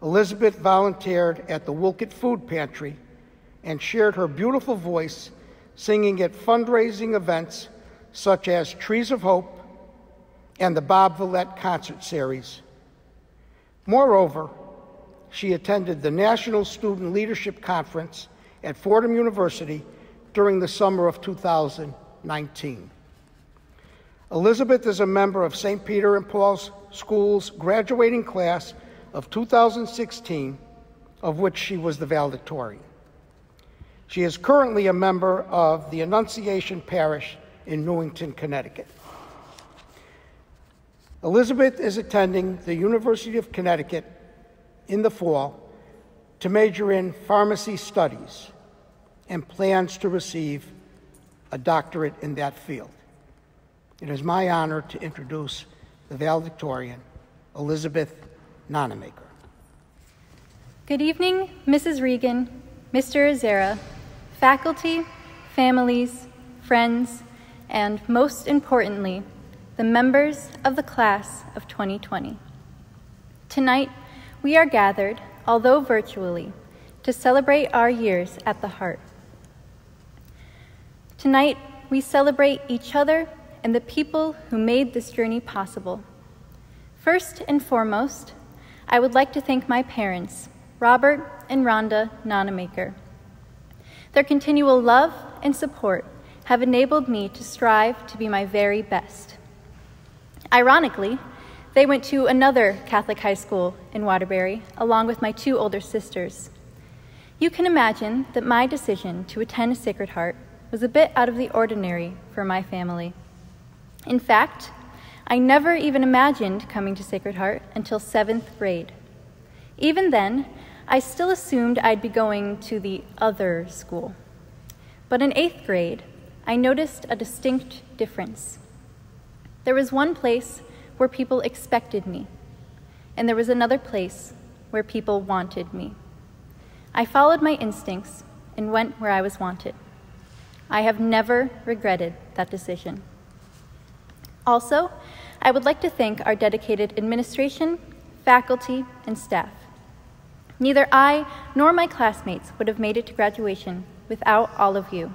Elizabeth volunteered at the Wolcott Food Pantry and shared her beautiful voice singing at fundraising events such as Trees of Hope and the Bob Villette Concert Series. Moreover, she attended the National Student Leadership Conference at Fordham University during the summer of 2019. Elizabeth is a member of St. Peter and Paul's School's graduating class of 2016, of which she was the valedictorian. She is currently a member of the Annunciation Parish in Newington, Connecticut. Elizabeth is attending the University of Connecticut in the fall to major in pharmacy studies and plans to receive a doctorate in that field. It is my honor to introduce the valedictorian, Elizabeth Good evening, Mrs. Regan, Mr. Azera, faculty, families, friends, and most importantly, the members of the class of 2020. Tonight, we are gathered, although virtually, to celebrate our years at the Heart. Tonight, we celebrate each other and the people who made this journey possible. First and foremost, I would like to thank my parents, Robert and Rhonda Nonamaker. Their continual love and support have enabled me to strive to be my very best. Ironically, they went to another Catholic high school in Waterbury, along with my two older sisters. You can imagine that my decision to attend Sacred Heart was a bit out of the ordinary for my family. In fact, I never even imagined coming to Sacred Heart until seventh grade. Even then, I still assumed I'd be going to the other school. But in eighth grade, I noticed a distinct difference. There was one place where people expected me, and there was another place where people wanted me. I followed my instincts and went where I was wanted. I have never regretted that decision. Also, I would like to thank our dedicated administration, faculty, and staff. Neither I nor my classmates would have made it to graduation without all of you.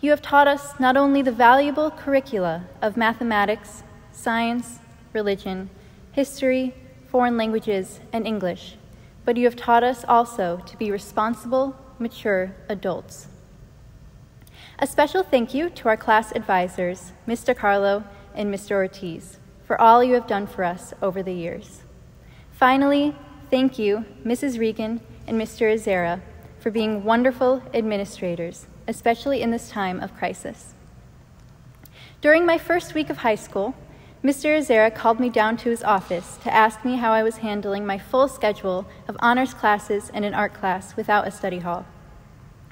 You have taught us not only the valuable curricula of mathematics, science, religion, history, foreign languages, and English, but you have taught us also to be responsible, mature adults. A special thank you to our class advisors, Mr. Carlo and Mr. Ortiz, for all you have done for us over the years. Finally, thank you, Mrs. Regan and Mr. Azera, for being wonderful administrators, especially in this time of crisis. During my first week of high school, Mr. Azera called me down to his office to ask me how I was handling my full schedule of honors classes and an art class without a study hall.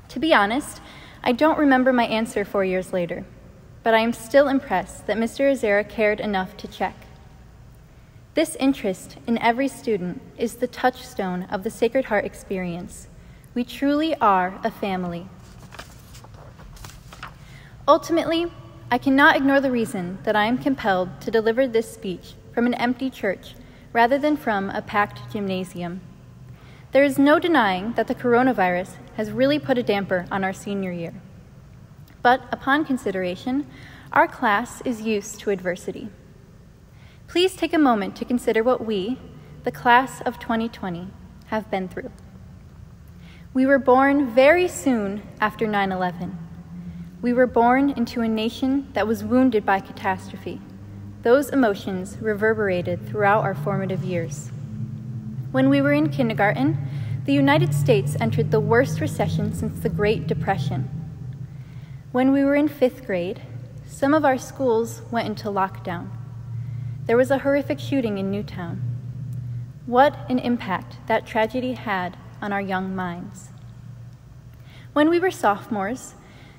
To be honest, I don't remember my answer four years later, but I am still impressed that Mr. Azera cared enough to check. This interest in every student is the touchstone of the Sacred Heart experience. We truly are a family. Ultimately, I cannot ignore the reason that I am compelled to deliver this speech from an empty church rather than from a packed gymnasium. There is no denying that the coronavirus has really put a damper on our senior year. But upon consideration, our class is used to adversity. Please take a moment to consider what we, the class of 2020, have been through. We were born very soon after 9 11. We were born into a nation that was wounded by catastrophe. Those emotions reverberated throughout our formative years. When we were in kindergarten, the United States entered the worst recession since the Great Depression. When we were in fifth grade, some of our schools went into lockdown. There was a horrific shooting in Newtown. What an impact that tragedy had on our young minds. When we were sophomores,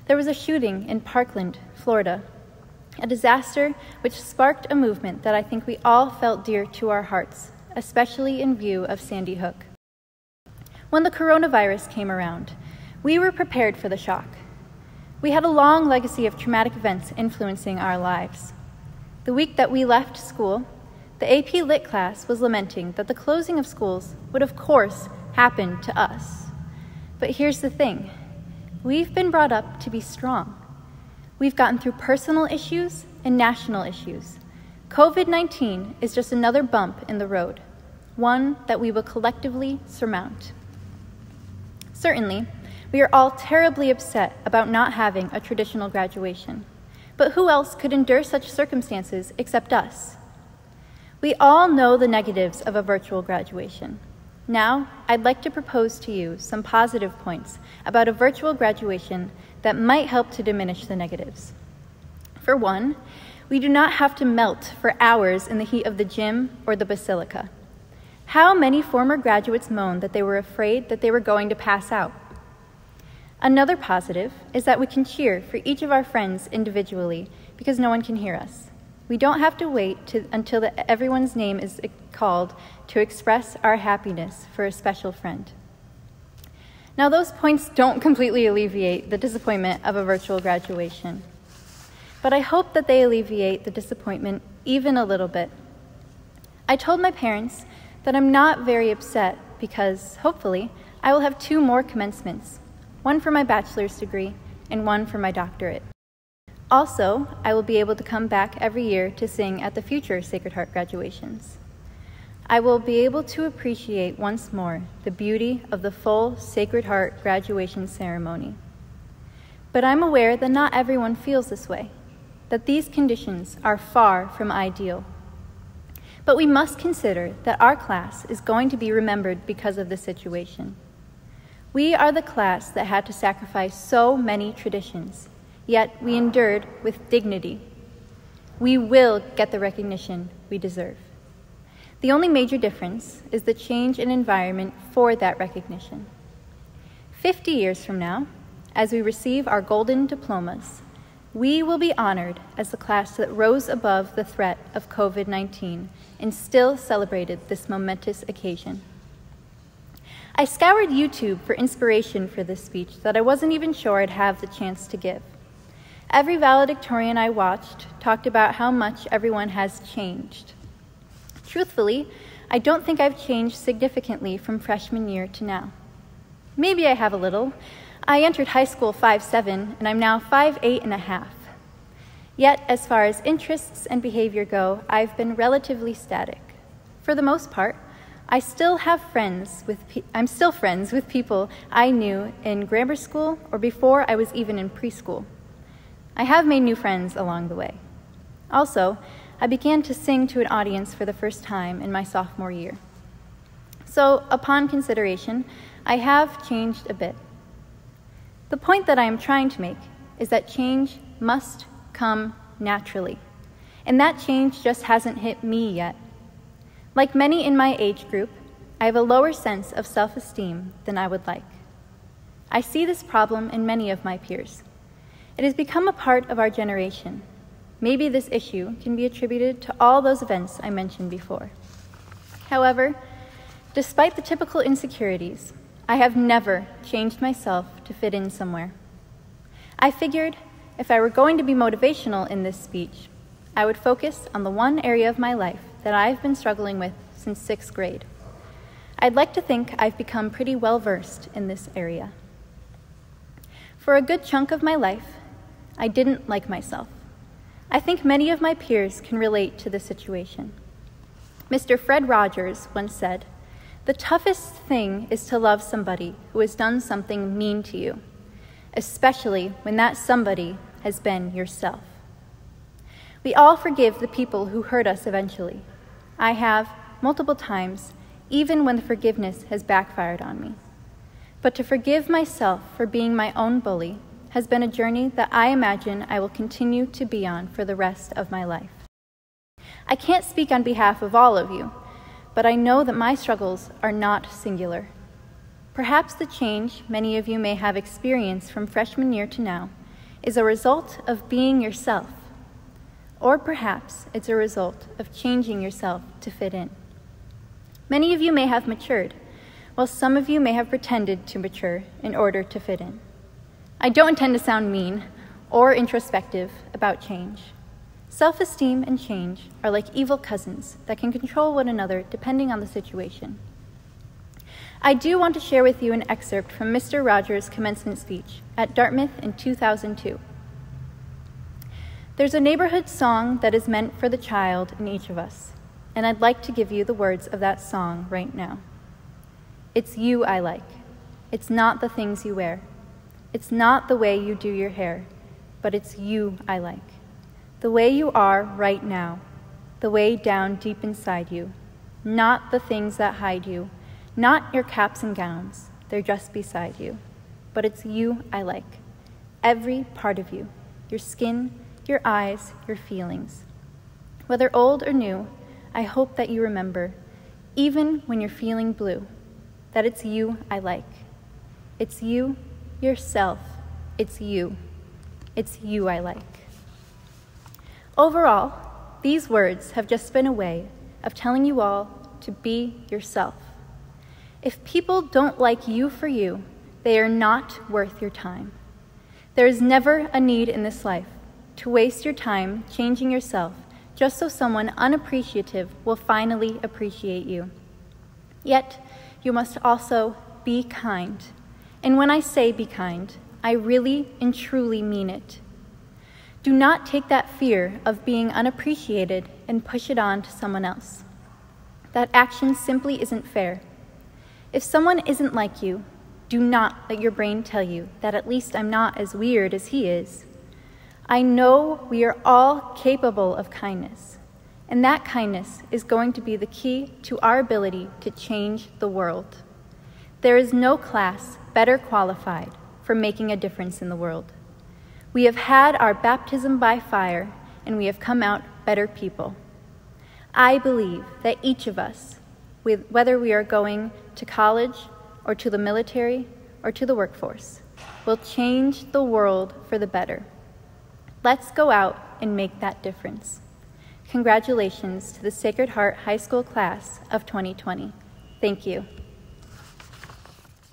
there was a shooting in Parkland, Florida, a disaster which sparked a movement that I think we all felt dear to our hearts especially in view of Sandy Hook. When the coronavirus came around, we were prepared for the shock. We had a long legacy of traumatic events influencing our lives. The week that we left school, the AP Lit class was lamenting that the closing of schools would, of course, happen to us. But here's the thing we've been brought up to be strong. We've gotten through personal issues and national issues. COVID 19 is just another bump in the road, one that we will collectively surmount. Certainly, we are all terribly upset about not having a traditional graduation. But who else could endure such circumstances except us? We all know the negatives of a virtual graduation. Now, I'd like to propose to you some positive points about a virtual graduation that might help to diminish the negatives. For one, we do not have to melt for hours in the heat of the gym or the basilica. How many former graduates moaned that they were afraid that they were going to pass out? Another positive is that we can cheer for each of our friends individually because no one can hear us. We don't have to wait to, until the, everyone's name is called to express our happiness for a special friend. Now, those points don't completely alleviate the disappointment of a virtual graduation, but I hope that they alleviate the disappointment even a little bit. I told my parents that I'm not very upset because, hopefully, I will have two more commencements one for my bachelor's degree and one for my doctorate. Also, I will be able to come back every year to sing at the future Sacred Heart graduations. I will be able to appreciate once more the beauty of the full Sacred Heart graduation ceremony. But I'm aware that not everyone feels this way, that these conditions are far from ideal. But we must consider that our class is going to be remembered because of the situation. We are the class that had to sacrifice so many traditions, yet we endured with dignity. We will get the recognition we deserve. The only major difference is the change in environment for that recognition. 50 years from now, as we receive our golden diplomas, we will be honored as the class that rose above the threat of COVID 19 and still celebrated this momentous occasion. I scoured YouTube for inspiration for this speech that I wasn't even sure I'd have the chance to give. Every valedictorian I watched talked about how much everyone has changed. Truthfully, I don't think I've changed significantly from freshman year to now. Maybe I have a little. I entered high school 5'7, and I'm now 5'8 and a half. Yet, as far as interests and behavior go, I've been relatively static. For the most part, I still have friends with I'm still friends with people I knew in grammar school or before I was even in preschool. I have made new friends along the way. Also, I began to sing to an audience for the first time in my sophomore year. So, upon consideration, I have changed a bit. The point that I am trying to make is that change must come naturally. And that change just hasn't hit me yet. Like many in my age group, I have a lower sense of self esteem than I would like. I see this problem in many of my peers. It has become a part of our generation. Maybe this issue can be attributed to all those events I mentioned before. However, despite the typical insecurities, I have never changed myself to fit in somewhere. I figured if I were going to be motivational in this speech, I would focus on the one area of my life that I've been struggling with since sixth grade. I'd like to think I've become pretty well versed in this area. For a good chunk of my life, I didn't like myself. I think many of my peers can relate to this situation. Mr. Fred Rogers once said, The toughest thing is to love somebody who has done something mean to you, especially when that somebody has been yourself. We all forgive the people who hurt us eventually. I have, multiple times, even when the forgiveness has backfired on me. But to forgive myself for being my own bully has been a journey that I imagine I will continue to be on for the rest of my life. I can't speak on behalf of all of you, but I know that my struggles are not singular. Perhaps the change many of you may have experienced from freshman year to now is a result of being yourself or perhaps it's a result of changing yourself to fit in. Many of you may have matured, while some of you may have pretended to mature in order to fit in. I don't intend to sound mean or introspective about change. Self esteem and change are like evil cousins that can control one another depending on the situation. I do want to share with you an excerpt from Mr. Rogers' commencement speech at Dartmouth in 2002. There's a neighborhood song that is meant for the child in each of us, and I'd like to give you the words of that song right now. It's you I like. It's not the things you wear. It's not the way you do your hair, but it's you I like. The way you are right now, the way down deep inside you, not the things that hide you, not your caps and gowns, they're just beside you. But it's you I like. Every part of you, your skin, your eyes, your feelings. Whether old or new, I hope that you remember, even when you're feeling blue, that it's you I like. It's you, yourself. It's you. It's you I like. Overall, these words have just been a way of telling you all to be yourself. If people don't like you for you, they are not worth your time. There is never a need in this life to waste your time changing yourself just so someone unappreciative will finally appreciate you. Yet, you must also be kind. And when I say be kind, I really and truly mean it. Do not take that fear of being unappreciated and push it on to someone else. That action simply isn't fair. If someone isn't like you, do not let your brain tell you that at least I'm not as weird as he is. I know we are all capable of kindness, and that kindness is going to be the key to our ability to change the world. There is no class better qualified for making a difference in the world. We have had our baptism by fire, and we have come out better people. I believe that each of us, whether we are going to college or to the military or to the workforce, will change the world for the better. Let's go out and make that difference. Congratulations to the Sacred Heart High School class of 2020. Thank you.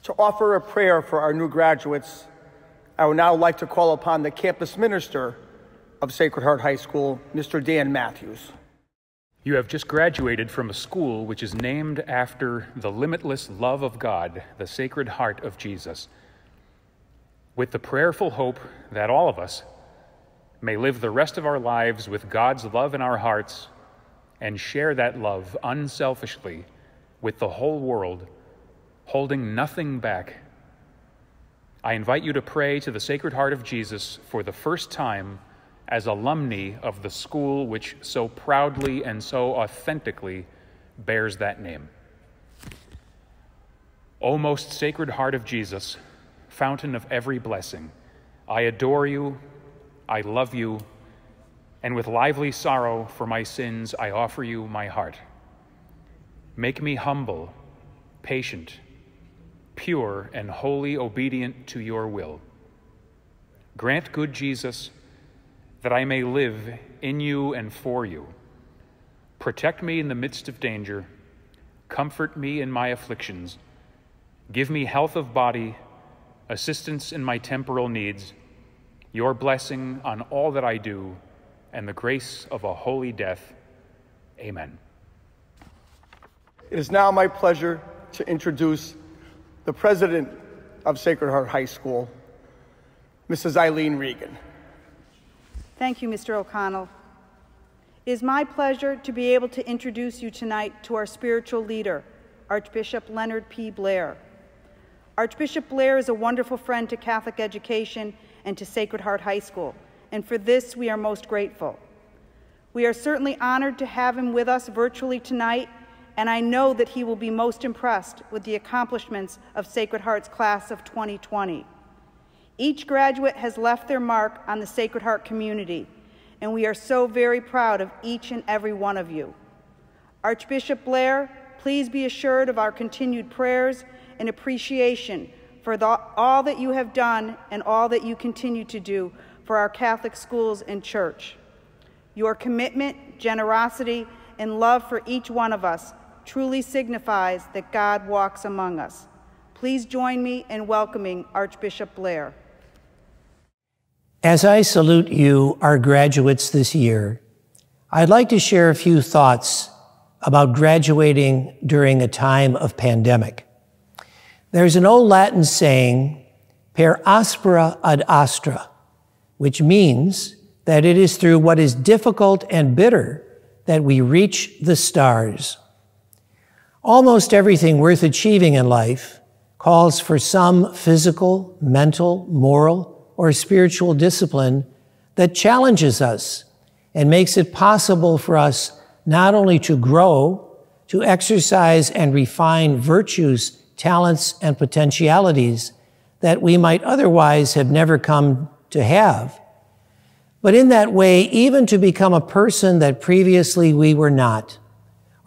To offer a prayer for our new graduates, I would now like to call upon the campus minister of Sacred Heart High School, Mr. Dan Matthews. You have just graduated from a school which is named after the limitless love of God, the Sacred Heart of Jesus. With the prayerful hope that all of us may live the rest of our lives with God's love in our hearts and share that love unselfishly with the whole world, holding nothing back. I invite you to pray to the Sacred Heart of Jesus for the first time as alumni of the school which so proudly and so authentically bears that name. O most sacred heart of Jesus, fountain of every blessing, I adore you, I love you, and with lively sorrow for my sins, I offer you my heart. Make me humble, patient, pure, and wholly obedient to your will. Grant, good Jesus, that I may live in you and for you. Protect me in the midst of danger. Comfort me in my afflictions. Give me health of body, assistance in my temporal needs, your blessing on all that I do, and the grace of a holy death. Amen. It is now my pleasure to introduce the president of Sacred Heart High School, Mrs. Eileen Regan. Thank you, Mr. O'Connell. It is my pleasure to be able to introduce you tonight to our spiritual leader, Archbishop Leonard P. Blair. Archbishop Blair is a wonderful friend to Catholic education and to Sacred Heart High School, and for this we are most grateful. We are certainly honored to have him with us virtually tonight, and I know that he will be most impressed with the accomplishments of Sacred Heart's class of 2020. Each graduate has left their mark on the Sacred Heart community, and we are so very proud of each and every one of you. Archbishop Blair, please be assured of our continued prayers and appreciation for the, all that you have done and all that you continue to do for our Catholic schools and church. Your commitment, generosity, and love for each one of us truly signifies that God walks among us. Please join me in welcoming Archbishop Blair. As I salute you, our graduates this year, I'd like to share a few thoughts about graduating during a time of pandemic. There's an old Latin saying, per aspera ad astra, which means that it is through what is difficult and bitter that we reach the stars. Almost everything worth achieving in life calls for some physical, mental, moral, or spiritual discipline that challenges us and makes it possible for us not only to grow, to exercise and refine virtues, talents, and potentialities that we might otherwise have never come to have, but in that way, even to become a person that previously we were not,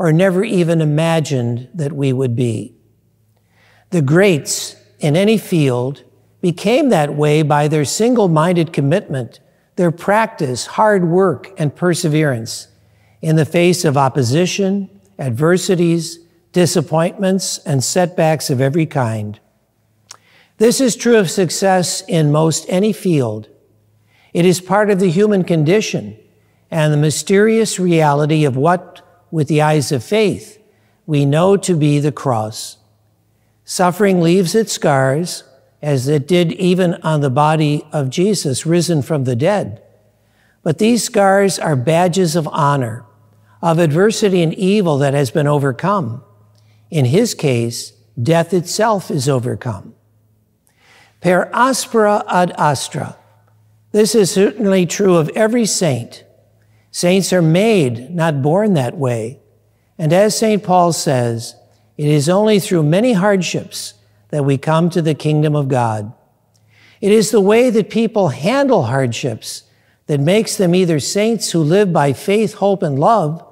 or never even imagined that we would be. The greats in any field became that way by their single minded commitment, their practice, hard work, and perseverance in the face of opposition, adversities, disappointments, and setbacks of every kind. This is true of success in most any field. It is part of the human condition and the mysterious reality of what, with the eyes of faith, we know to be the cross. Suffering leaves its scars, as it did even on the body of Jesus risen from the dead. But these scars are badges of honor, of adversity and evil that has been overcome. In his case, death itself is overcome. Per aspera ad astra. This is certainly true of every saint. Saints are made, not born that way. And as St. Paul says, it is only through many hardships that we come to the kingdom of God. It is the way that people handle hardships that makes them either saints who live by faith, hope, and love,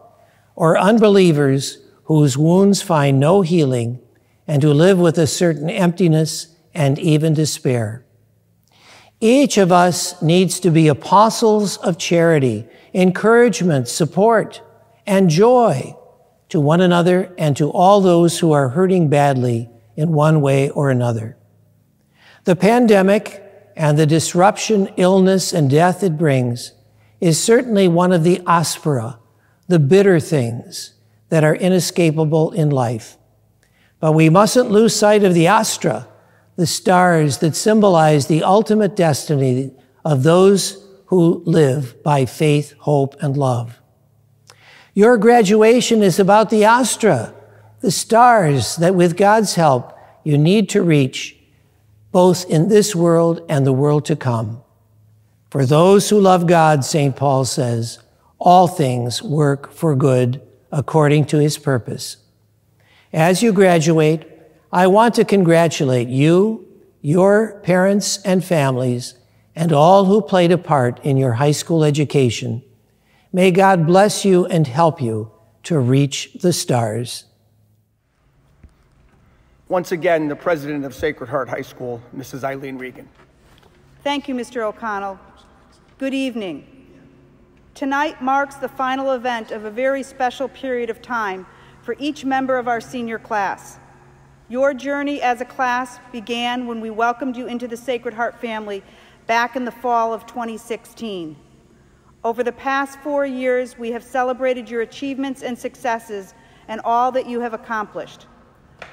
or unbelievers whose wounds find no healing and who live with a certain emptiness and even despair. Each of us needs to be apostles of charity, encouragement, support, and joy to one another and to all those who are hurting badly in one way or another. The pandemic and the disruption, illness, and death it brings is certainly one of the aspera, the bitter things that are inescapable in life. But we mustn't lose sight of the astra, the stars that symbolize the ultimate destiny of those who live by faith, hope, and love. Your graduation is about the astra, the stars that with God's help you need to reach both in this world and the world to come. For those who love God, St. Paul says, all things work for good according to his purpose. As you graduate, I want to congratulate you, your parents and families, and all who played a part in your high school education May God bless you and help you to reach the stars. Once again, the president of Sacred Heart High School, Mrs. Eileen Regan. Thank you, Mr. O'Connell. Good evening. Tonight marks the final event of a very special period of time for each member of our senior class. Your journey as a class began when we welcomed you into the Sacred Heart family back in the fall of 2016. Over the past four years, we have celebrated your achievements and successes and all that you have accomplished.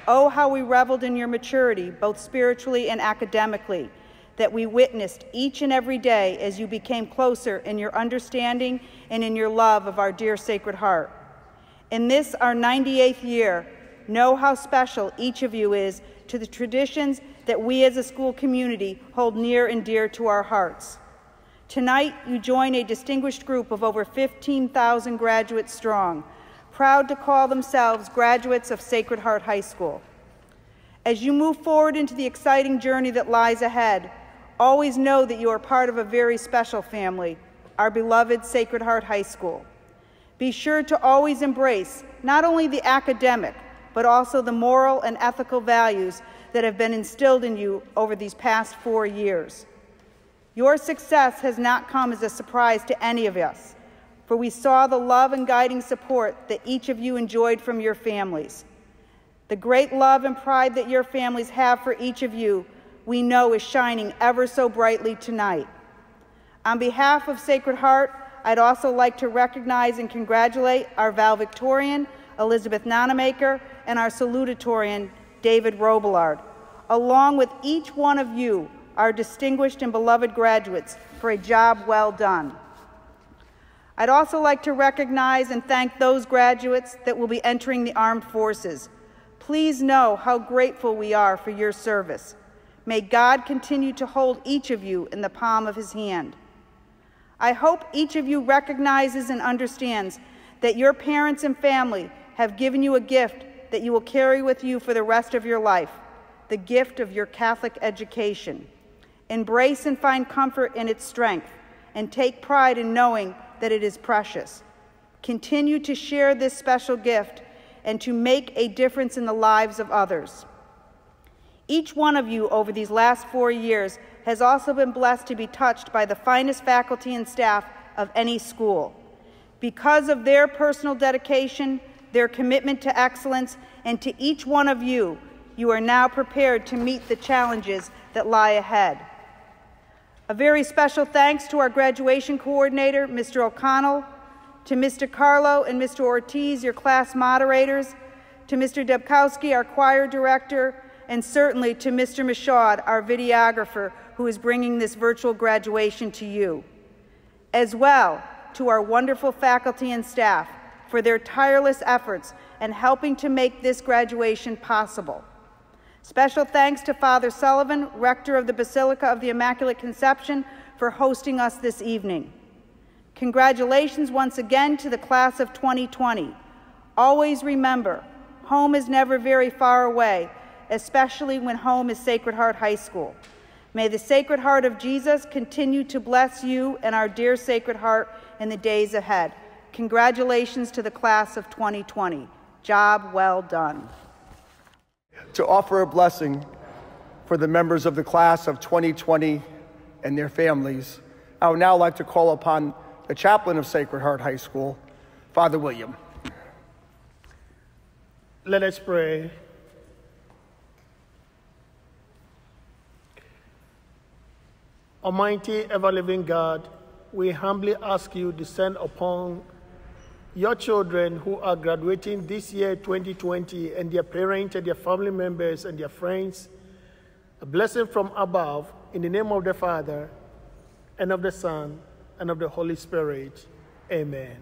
Oh, how we reveled in your maturity, both spiritually and academically, that we witnessed each and every day as you became closer in your understanding and in your love of our dear Sacred Heart. In this, our 98th year, know how special each of you is to the traditions that we as a school community hold near and dear to our hearts. Tonight, you join a distinguished group of over 15,000 graduates strong, proud to call themselves graduates of Sacred Heart High School. As you move forward into the exciting journey that lies ahead, always know that you are part of a very special family, our beloved Sacred Heart High School. Be sure to always embrace not only the academic, but also the moral and ethical values that have been instilled in you over these past four years. Your success has not come as a surprise to any of us, for we saw the love and guiding support that each of you enjoyed from your families. The great love and pride that your families have for each of you, we know is shining ever so brightly tonight. On behalf of Sacred Heart, I'd also like to recognize and congratulate our valedictorian, Elizabeth Nonamaker, and our salutatorian, David Robillard, along with each one of you, our distinguished and beloved graduates, for a job well done. I'd also like to recognize and thank those graduates that will be entering the armed forces. Please know how grateful we are for your service. May God continue to hold each of you in the palm of his hand. I hope each of you recognizes and understands that your parents and family have given you a gift that you will carry with you for the rest of your life the gift of your Catholic education. Embrace and find comfort in its strength, and take pride in knowing that it is precious. Continue to share this special gift and to make a difference in the lives of others. Each one of you over these last four years has also been blessed to be touched by the finest faculty and staff of any school. Because of their personal dedication, their commitment to excellence, and to each one of you, you are now prepared to meet the challenges that lie ahead. A very special thanks to our graduation coordinator, Mr. O'Connell, to Mr. Carlo and Mr. Ortiz, your class moderators, to Mr. Debkowski, our choir director, and certainly to Mr. Michaud, our videographer, who is bringing this virtual graduation to you. As well to our wonderful faculty and staff for their tireless efforts and helping to make this graduation possible. Special thanks to Father Sullivan, rector of the Basilica of the Immaculate Conception, for hosting us this evening. Congratulations once again to the class of 2020. Always remember, home is never very far away, especially when home is Sacred Heart High School. May the Sacred Heart of Jesus continue to bless you and our dear Sacred Heart in the days ahead. Congratulations to the class of 2020. Job well done. To offer a blessing for the members of the class of 2020 and their families, I would now like to call upon the chaplain of Sacred Heart High School, Father William. Let us pray. Almighty, ever living God, we humbly ask you to send upon your children who are graduating this year, 2020, and their parents and their family members and their friends, a blessing from above in the name of the Father, and of the Son, and of the Holy Spirit. Amen.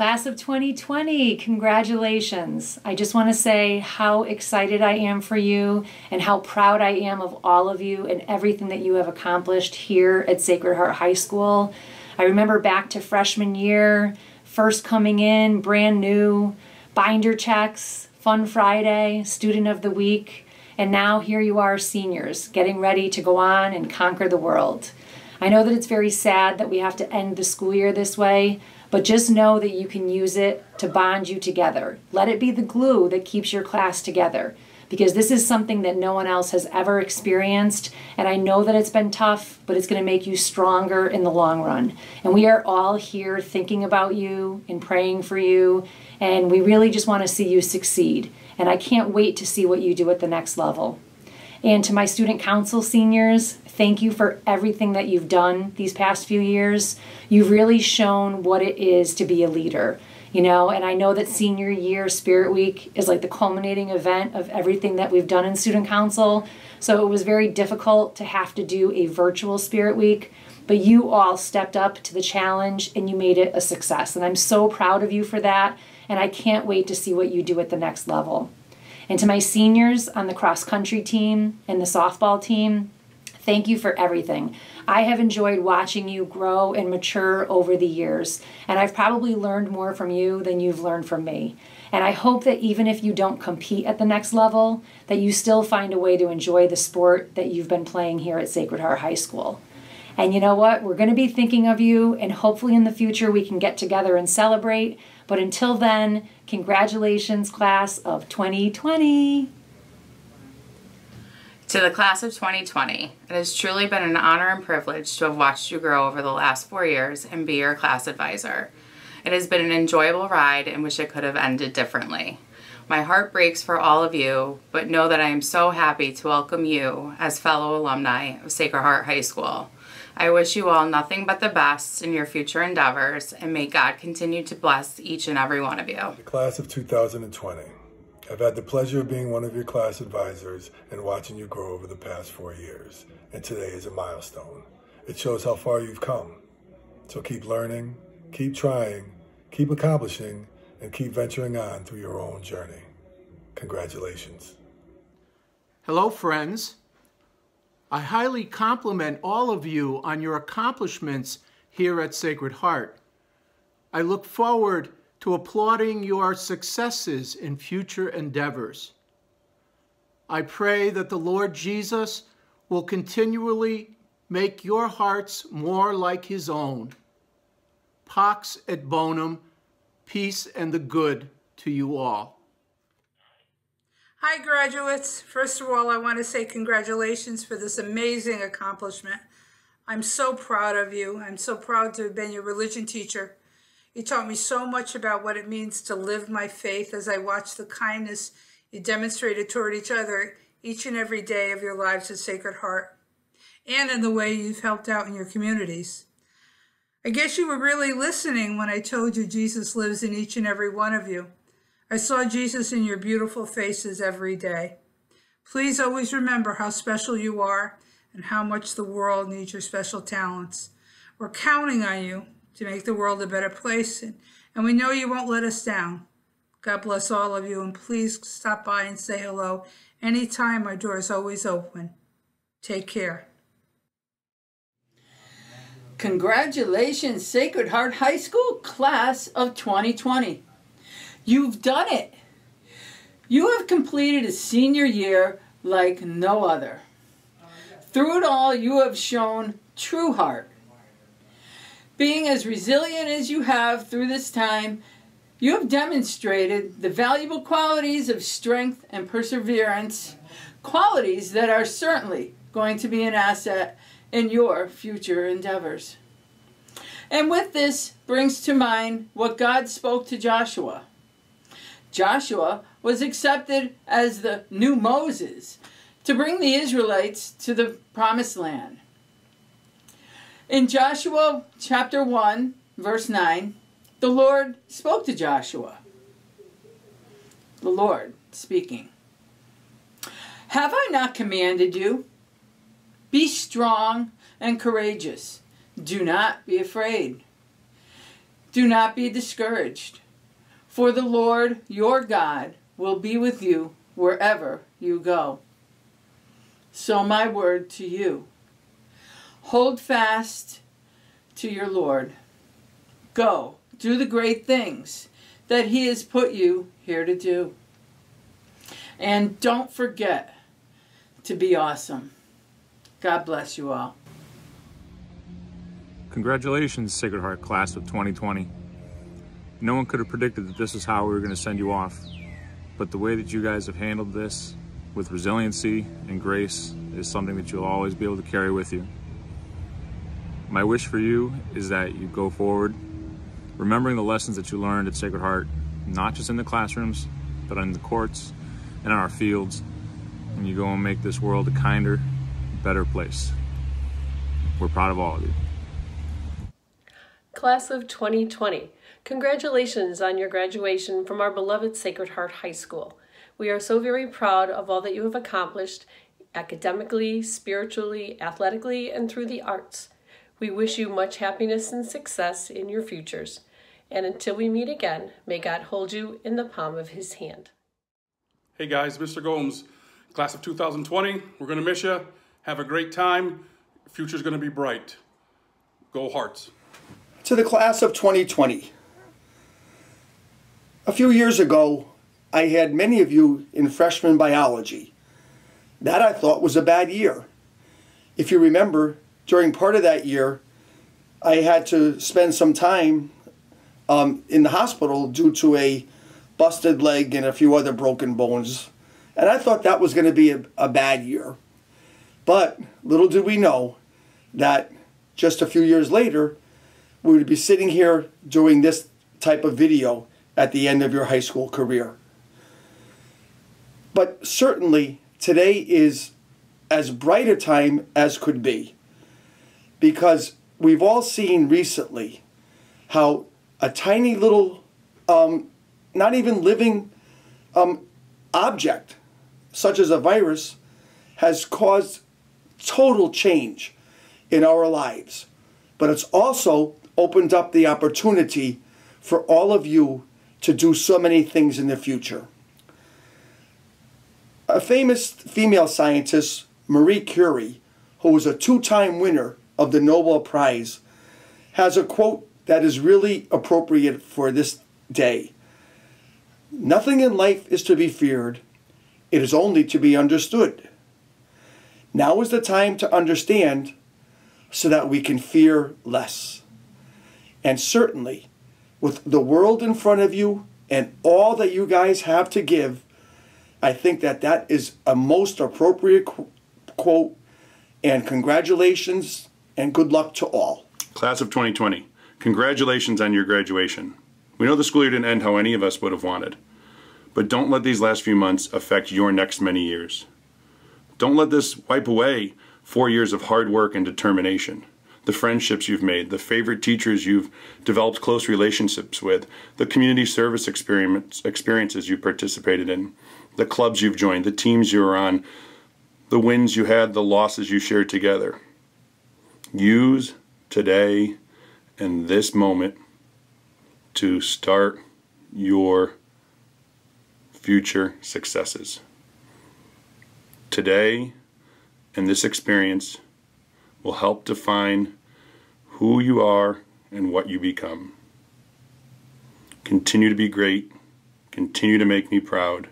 Class of 2020, congratulations. I just want to say how excited I am for you and how proud I am of all of you and everything that you have accomplished here at Sacred Heart High School. I remember back to freshman year, first coming in, brand new, binder checks, Fun Friday, Student of the Week, and now here you are, seniors, getting ready to go on and conquer the world. I know that it's very sad that we have to end the school year this way, but just know that you can use it to bond you together. Let it be the glue that keeps your class together because this is something that no one else has ever experienced. And I know that it's been tough, but it's going to make you stronger in the long run. And we are all here thinking about you and praying for you. And we really just want to see you succeed. And I can't wait to see what you do at the next level. And to my student council seniors, thank you for everything that you've done these past few years. You've really shown what it is to be a leader, you know, and I know that senior year Spirit Week is like the culminating event of everything that we've done in student council. So it was very difficult to have to do a virtual Spirit Week, but you all stepped up to the challenge and you made it a success. And I'm so proud of you for that. And I can't wait to see what you do at the next level. And to my seniors on the cross country team and the softball team, thank you for everything. I have enjoyed watching you grow and mature over the years, and I've probably learned more from you than you've learned from me. And I hope that even if you don't compete at the next level, that you still find a way to enjoy the sport that you've been playing here at Sacred Heart High School. And you know what? We're going to be thinking of you, and hopefully in the future we can get together and celebrate. But until then, congratulations, class of 2020. To the class of 2020, it has truly been an honor and privilege to have watched you grow over the last four years and be your class advisor. It has been an enjoyable ride and wish it could have ended differently. My heart breaks for all of you, but know that I am so happy to welcome you as fellow alumni of Sacred Heart High School. I wish you all nothing but the best in your future endeavors, and may God continue to bless each and every one of you. The class of 2020. I've had the pleasure of being one of your class advisors and watching you grow over the past four years, and today is a milestone. It shows how far you've come. So keep learning, keep trying, keep accomplishing, and keep venturing on through your own journey. Congratulations. Hello, friends. I highly compliment all of you on your accomplishments here at Sacred Heart. I look forward to applauding your successes in future endeavors. I pray that the Lord Jesus will continually make your hearts more like his own. Pax et bonum, peace and the good to you all. Hi, graduates. First of all, I want to say congratulations for this amazing accomplishment. I'm so proud of you. I'm so proud to have been your religion teacher. You taught me so much about what it means to live my faith as I watched the kindness you demonstrated toward each other each and every day of your lives at Sacred Heart, and in the way you've helped out in your communities. I guess you were really listening when I told you Jesus lives in each and every one of you. I saw Jesus in your beautiful faces every day. Please always remember how special you are and how much the world needs your special talents. We're counting on you to make the world a better place, and, and we know you won't let us down. God bless all of you, and please stop by and say hello anytime. Our door is always open. Take care. Congratulations, Sacred Heart High School class of 2020. You've done it. You have completed a senior year like no other. Through it all, you have shown true heart. Being as resilient as you have through this time, you have demonstrated the valuable qualities of strength and perseverance, qualities that are certainly going to be an asset in your future endeavors. And with this brings to mind what God spoke to Joshua. Joshua was accepted as the new Moses to bring the Israelites to the promised land. In Joshua chapter 1, verse 9, the Lord spoke to Joshua. The Lord speaking. Have I not commanded you? Be strong and courageous. Do not be afraid. Do not be discouraged, for the Lord your God will be with you wherever you go. So, my word to you hold fast to your Lord. Go, do the great things that He has put you here to do. And don't forget to be awesome. God bless you all. Congratulations, Sacred Heart class of 2020. No one could have predicted that this is how we were going to send you off, but the way that you guys have handled this with resiliency and grace is something that you'll always be able to carry with you. My wish for you is that you go forward, remembering the lessons that you learned at Sacred Heart, not just in the classrooms, but on the courts and on our fields, and you go and make this world a kinder, better place. We're proud of all of you. Class of 2020, congratulations on your graduation from our beloved Sacred Heart High School. We are so very proud of all that you have accomplished academically, spiritually, athletically, and through the arts. We wish you much happiness and success in your futures. And until we meet again, may God hold you in the palm of his hand. Hey guys, Mr. Gomes, class of 2020, we're going to miss you. Have a great time. Future's going to be bright. Go Hearts. To the class of 2020. A few years ago, I had many of you in freshman biology. That I thought was a bad year. If you remember, during part of that year, I had to spend some time um, in the hospital due to a busted leg and a few other broken bones. And I thought that was going to be a, a bad year. But little did we know that just a few years later, we would be sitting here doing this type of video at the end of your high school career. But certainly today is as bright a time as could be because we've all seen recently how a tiny little, um, not even living um, object, such as a virus, has caused total change in our lives. But it's also opened up the opportunity for all of you to do so many things in the future. A famous female scientist, Marie Curie, who was a two time winner of the Nobel Prize, has a quote that is really appropriate for this day. Nothing in life is to be feared, it is only to be understood. Now is the time to understand so that we can fear less. And certainly, with the world in front of you and all that you guys have to give, I think that that is a most appropriate qu- quote. And congratulations and good luck to all. Class of 2020, congratulations on your graduation. We know the school year didn't end how any of us would have wanted, but don't let these last few months affect your next many years. Don't let this wipe away four years of hard work and determination. The friendships you've made, the favorite teachers you've developed close relationships with, the community service experience, experiences you've participated in, the clubs you've joined, the teams you were on, the wins you had, the losses you shared together. Use today and this moment to start your future successes. Today and this experience will help define who you are and what you become. Continue to be great. Continue to make me proud.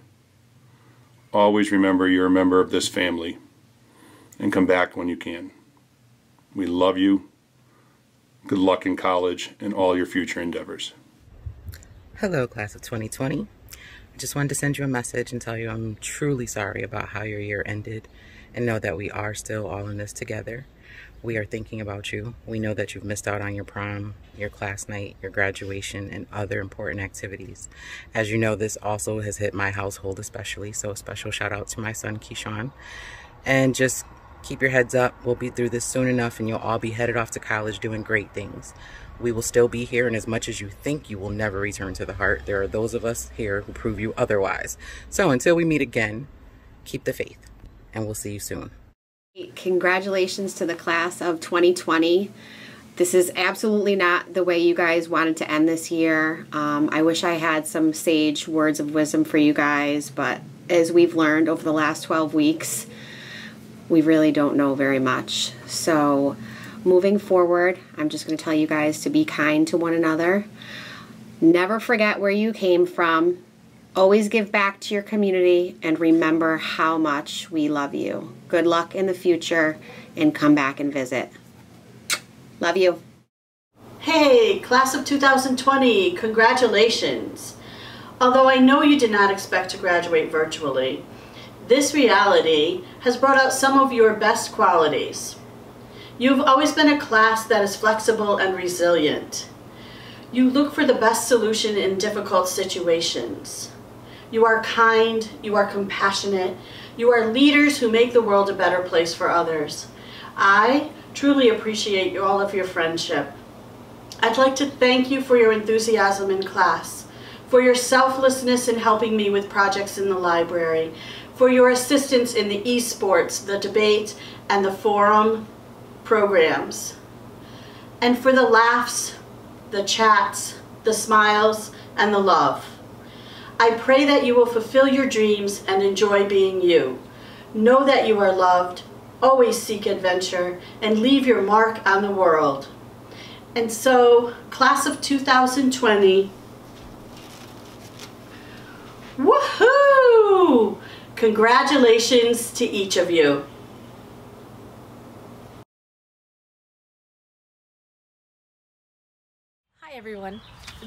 Always remember you're a member of this family and come back when you can. We love you. Good luck in college and all your future endeavors. Hello, class of 2020. I just wanted to send you a message and tell you I'm truly sorry about how your year ended and know that we are still all in this together. We are thinking about you. We know that you've missed out on your prom, your class night, your graduation, and other important activities. As you know, this also has hit my household especially, so a special shout out to my son, Keyshawn. And just keep your heads up. We'll be through this soon enough, and you'll all be headed off to college doing great things. We will still be here, and as much as you think you will never return to the heart, there are those of us here who prove you otherwise. So until we meet again, keep the faith, and we'll see you soon. Congratulations to the class of 2020. This is absolutely not the way you guys wanted to end this year. Um, I wish I had some sage words of wisdom for you guys, but as we've learned over the last 12 weeks, we really don't know very much. So, moving forward, I'm just going to tell you guys to be kind to one another. Never forget where you came from. Always give back to your community and remember how much we love you. Good luck in the future and come back and visit. Love you. Hey, class of 2020, congratulations. Although I know you did not expect to graduate virtually, this reality has brought out some of your best qualities. You've always been a class that is flexible and resilient. You look for the best solution in difficult situations. You are kind, you are compassionate, you are leaders who make the world a better place for others. I truly appreciate all of your friendship. I'd like to thank you for your enthusiasm in class, for your selflessness in helping me with projects in the library, for your assistance in the esports, the debate, and the forum programs, and for the laughs, the chats, the smiles, and the love. I pray that you will fulfill your dreams and enjoy being you. Know that you are loved, always seek adventure, and leave your mark on the world. And so, class of 2020, woohoo! Congratulations to each of you. Hi everyone.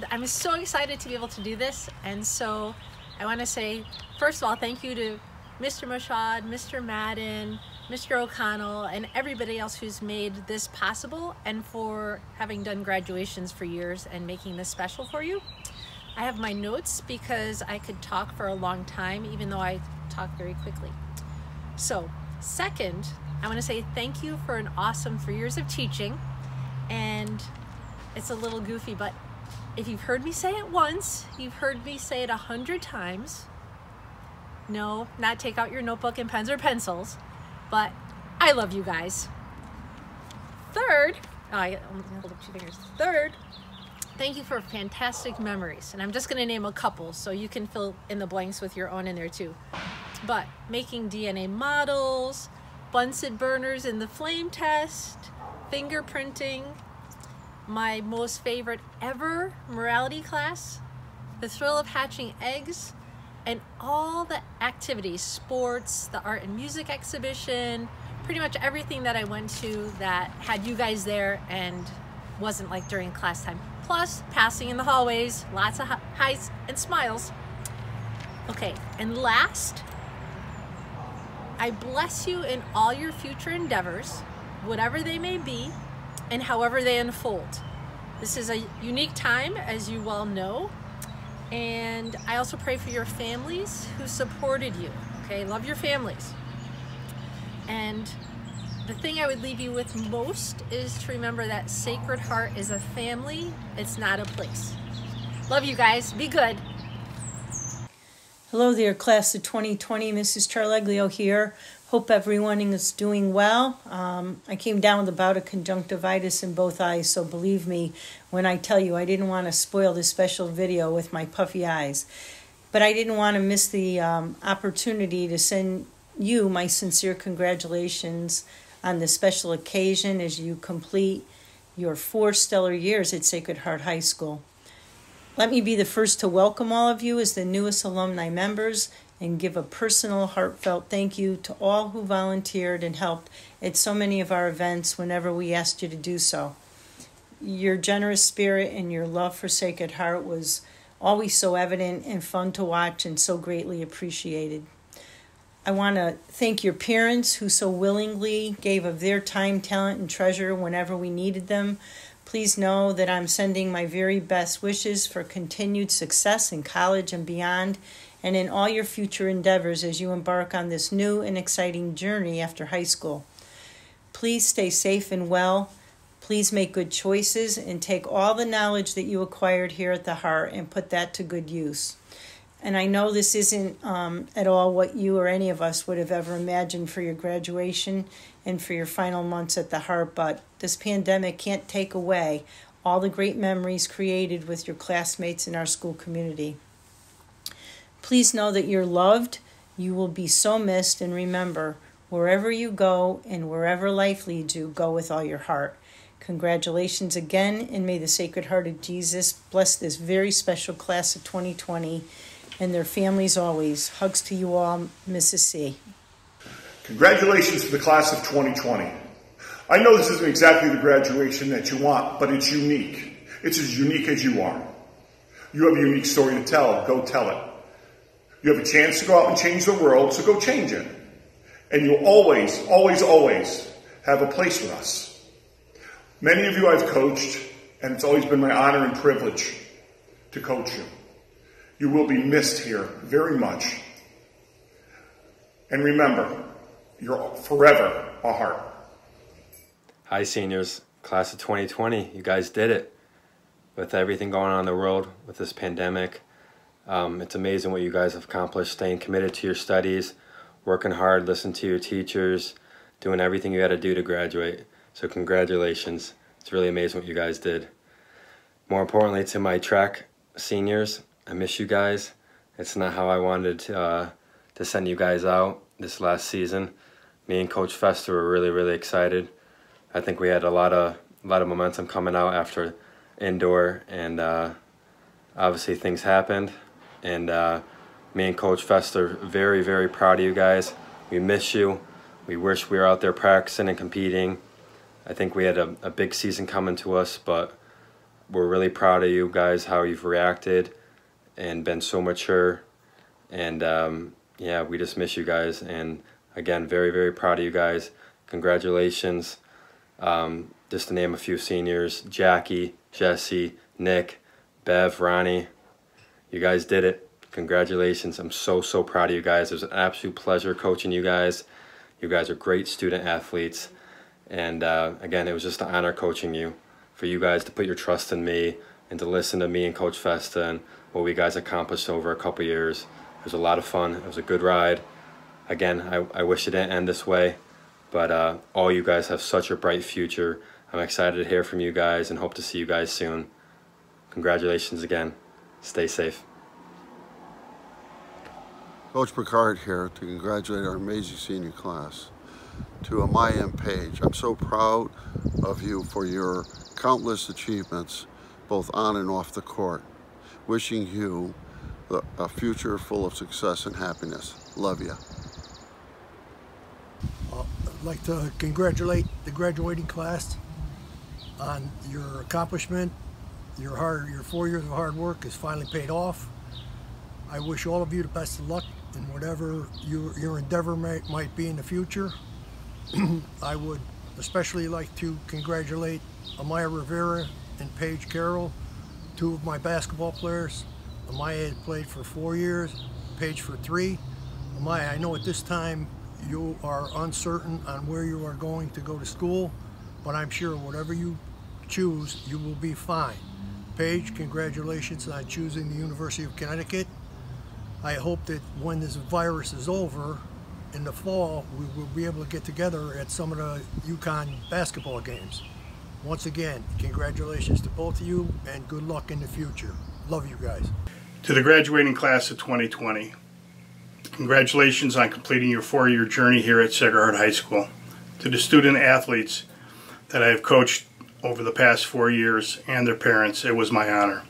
I'm so excited to be able to do this and so I want to say first of all thank you to Mr. Michaud, Mr. Madden, Mr. O'Connell, and everybody else who's made this possible and for having done graduations for years and making this special for you. I have my notes because I could talk for a long time even though I talk very quickly. So second, I want to say thank you for an awesome three years of teaching and it's a little goofy, but if you've heard me say it once, you've heard me say it a hundred times. No, not take out your notebook and pens or pencils, but I love you guys. Third, oh, I hold up two fingers. Third, thank you for fantastic memories. And I'm just gonna name a couple so you can fill in the blanks with your own in there too. But making DNA models, Bunsen burners in the flame test, fingerprinting, my most favorite ever morality class, the thrill of hatching eggs, and all the activities, sports, the art and music exhibition, pretty much everything that I went to that had you guys there and wasn't like during class time. Plus, passing in the hallways, lots of highs and smiles. Okay, and last, I bless you in all your future endeavors, whatever they may be, and however they unfold. This is a unique time, as you well know, and I also pray for your families who supported you. Okay, love your families. And the thing I would leave you with most is to remember that Sacred Heart is a family, it's not a place. Love you guys. Be good. Hello there, class of 2020. Mrs. Charleglio here. Hope everyone is doing well. Um, I came down with about a conjunctivitis in both eyes, so believe me when I tell you I didn't want to spoil this special video with my puffy eyes. But I didn't want to miss the um, opportunity to send you my sincere congratulations on this special occasion as you complete your four stellar years at Sacred Heart High School. Let me be the first to welcome all of you as the newest alumni members and give a personal, heartfelt thank you to all who volunteered and helped at so many of our events whenever we asked you to do so. Your generous spirit and your love for Sacred Heart was always so evident and fun to watch and so greatly appreciated. I want to thank your parents who so willingly gave of their time, talent, and treasure whenever we needed them. Please know that I'm sending my very best wishes for continued success in college and beyond, and in all your future endeavors as you embark on this new and exciting journey after high school. Please stay safe and well. Please make good choices and take all the knowledge that you acquired here at the Heart and put that to good use. And I know this isn't um, at all what you or any of us would have ever imagined for your graduation and for your final months at the Heart, but this pandemic can't take away all the great memories created with your classmates in our school community. Please know that you're loved, you will be so missed, and remember, wherever you go and wherever life leads you, go with all your heart. Congratulations again, and may the Sacred Heart of Jesus bless this very special class of 2020 and their families always. Hugs to you all, Mrs. C. Congratulations to the class of 2020. I know this isn't exactly the graduation that you want, but it's unique. It's as unique as you are. You have a unique story to tell. Go tell it. You have a chance to go out and change the world, so go change it. And you'll always, always, always have a place with us. Many of you I've coached, and it's always been my honor and privilege to coach you. You will be missed here very much. And remember, you're forever a heart. Hi, seniors, class of 2020. You guys did it. With everything going on in the world, with this pandemic, um, it's amazing what you guys have accomplished, staying committed to your studies, working hard, listening to your teachers, doing everything you had to do to graduate. So congratulations. It's really amazing what you guys did. More importantly, to my track seniors, I miss you guys. It's not how I wanted to, uh, to send you guys out this last season. Me and Coach Fester were really, really excited. I think we had a lot of a lot of momentum coming out after indoor, and uh, obviously things happened. And uh, me and Coach Fester very, very proud of you guys. We miss you. We wish we were out there practicing and competing. I think we had a, a big season coming to us, but we're really proud of you guys, how you've reacted and been so mature. And um, yeah, we just miss you guys. And again, very, very proud of you guys. Congratulations. Um, just to name a few seniors Jackie, Jesse, Nick, Bev, Ronnie. You guys did it. Congratulations. I'm so, so proud of you guys. It was an absolute pleasure coaching you guys. You guys are great student athletes. And uh, again, it was just an honor coaching you. For you guys to put your trust in me and to listen to me and Coach Festa and what we guys accomplished over a couple years. It was a lot of fun. It was a good ride. Again, I, I wish it didn't end this way, but uh, all you guys have such a bright future. I'm excited to hear from you guys and hope to see you guys soon. Congratulations again. Stay safe. Coach Picard here to congratulate our amazing senior class. To a Amaya Paige, I'm so proud of you for your countless achievements, both on and off the court. Wishing you a future full of success and happiness. Love you. Uh, I'd like to congratulate the graduating class on your accomplishment. Your hard, your four years of hard work has finally paid off. I wish all of you the best of luck in whatever you, your endeavor might be in the future. I would especially like to congratulate Amaya Rivera and Paige Carroll, two of my basketball players. Amaya played for four years, Paige for three. Amaya, I know at this time you are uncertain on where you are going to go to school, but I'm sure whatever you choose, you will be fine. Paige, congratulations on choosing the University of Connecticut. I hope that when this virus is over, in the fall, we will be able to get together at some of the UConn basketball games. Once again, congratulations to both of you and good luck in the future. Love you guys. To the graduating class of 2020, congratulations on completing your four-year journey here at Heart High School. To the student athletes that I have coached over the past four years and their parents, it was my honor.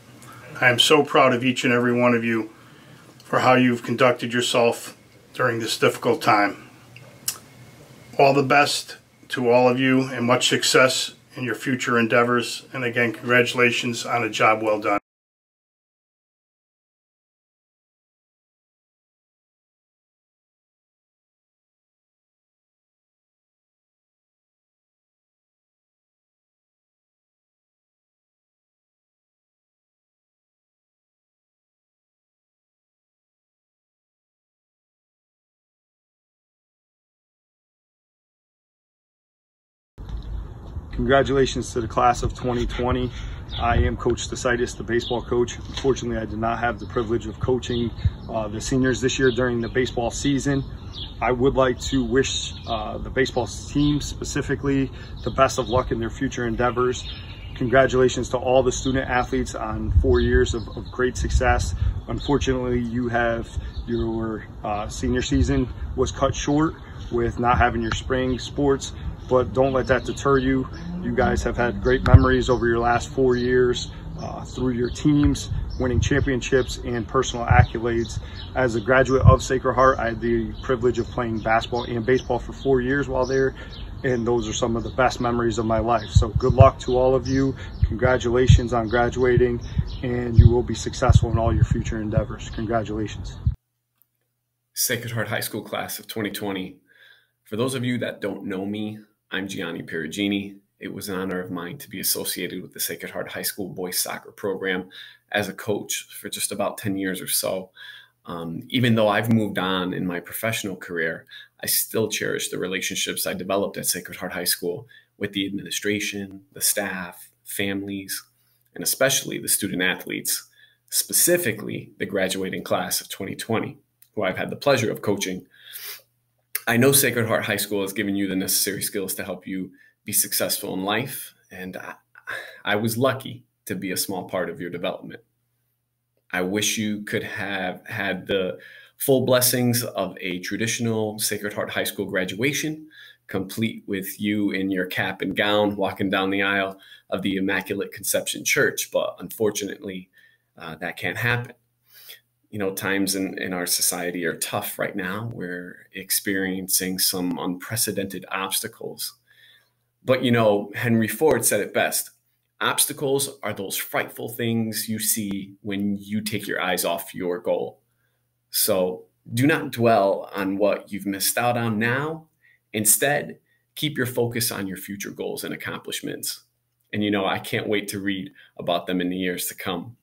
I am so proud of each and every one of you for how you've conducted yourself during this difficult time. All the best to all of you and much success in your future endeavors. And again, congratulations on a job well done. Congratulations to the class of 2020. I am Coach Desitis, the baseball coach. Unfortunately, I did not have the privilege of coaching uh, the seniors this year during the baseball season. I would like to wish uh, the baseball team specifically the best of luck in their future endeavors. Congratulations to all the student athletes on four years of, of great success. Unfortunately, you have your uh, senior season was cut short with not having your spring sports, but don't let that deter you. You guys have had great memories over your last four years uh, through your teams, winning championships and personal accolades. As a graduate of Sacred Heart, I had the privilege of playing basketball and baseball for four years while there. And those are some of the best memories of my life. So good luck to all of you. Congratulations on graduating and you will be successful in all your future endeavors. Congratulations. Sacred Heart High School class of 2020. For those of you that don't know me, I'm Gianni Perugini. It was an honor of mine to be associated with the Sacred Heart High School boys soccer program as a coach for just about 10 years or so. Um, even though I've moved on in my professional career, I still cherish the relationships I developed at Sacred Heart High School with the administration, the staff, families, and especially the student athletes, specifically the graduating class of 2020, who I've had the pleasure of coaching. I know Sacred Heart High School has given you the necessary skills to help you be successful in life, and I, I was lucky to be a small part of your development. I wish you could have had the full blessings of a traditional Sacred Heart High School graduation, complete with you in your cap and gown walking down the aisle of the Immaculate Conception Church. But unfortunately, uh, that can't happen. You know, times in, in our society are tough right now. We're experiencing some unprecedented obstacles. But, you know, Henry Ford said it best obstacles are those frightful things you see when you take your eyes off your goal. So do not dwell on what you've missed out on now. Instead, keep your focus on your future goals and accomplishments. And you know, I can't wait to read about them in the years to come.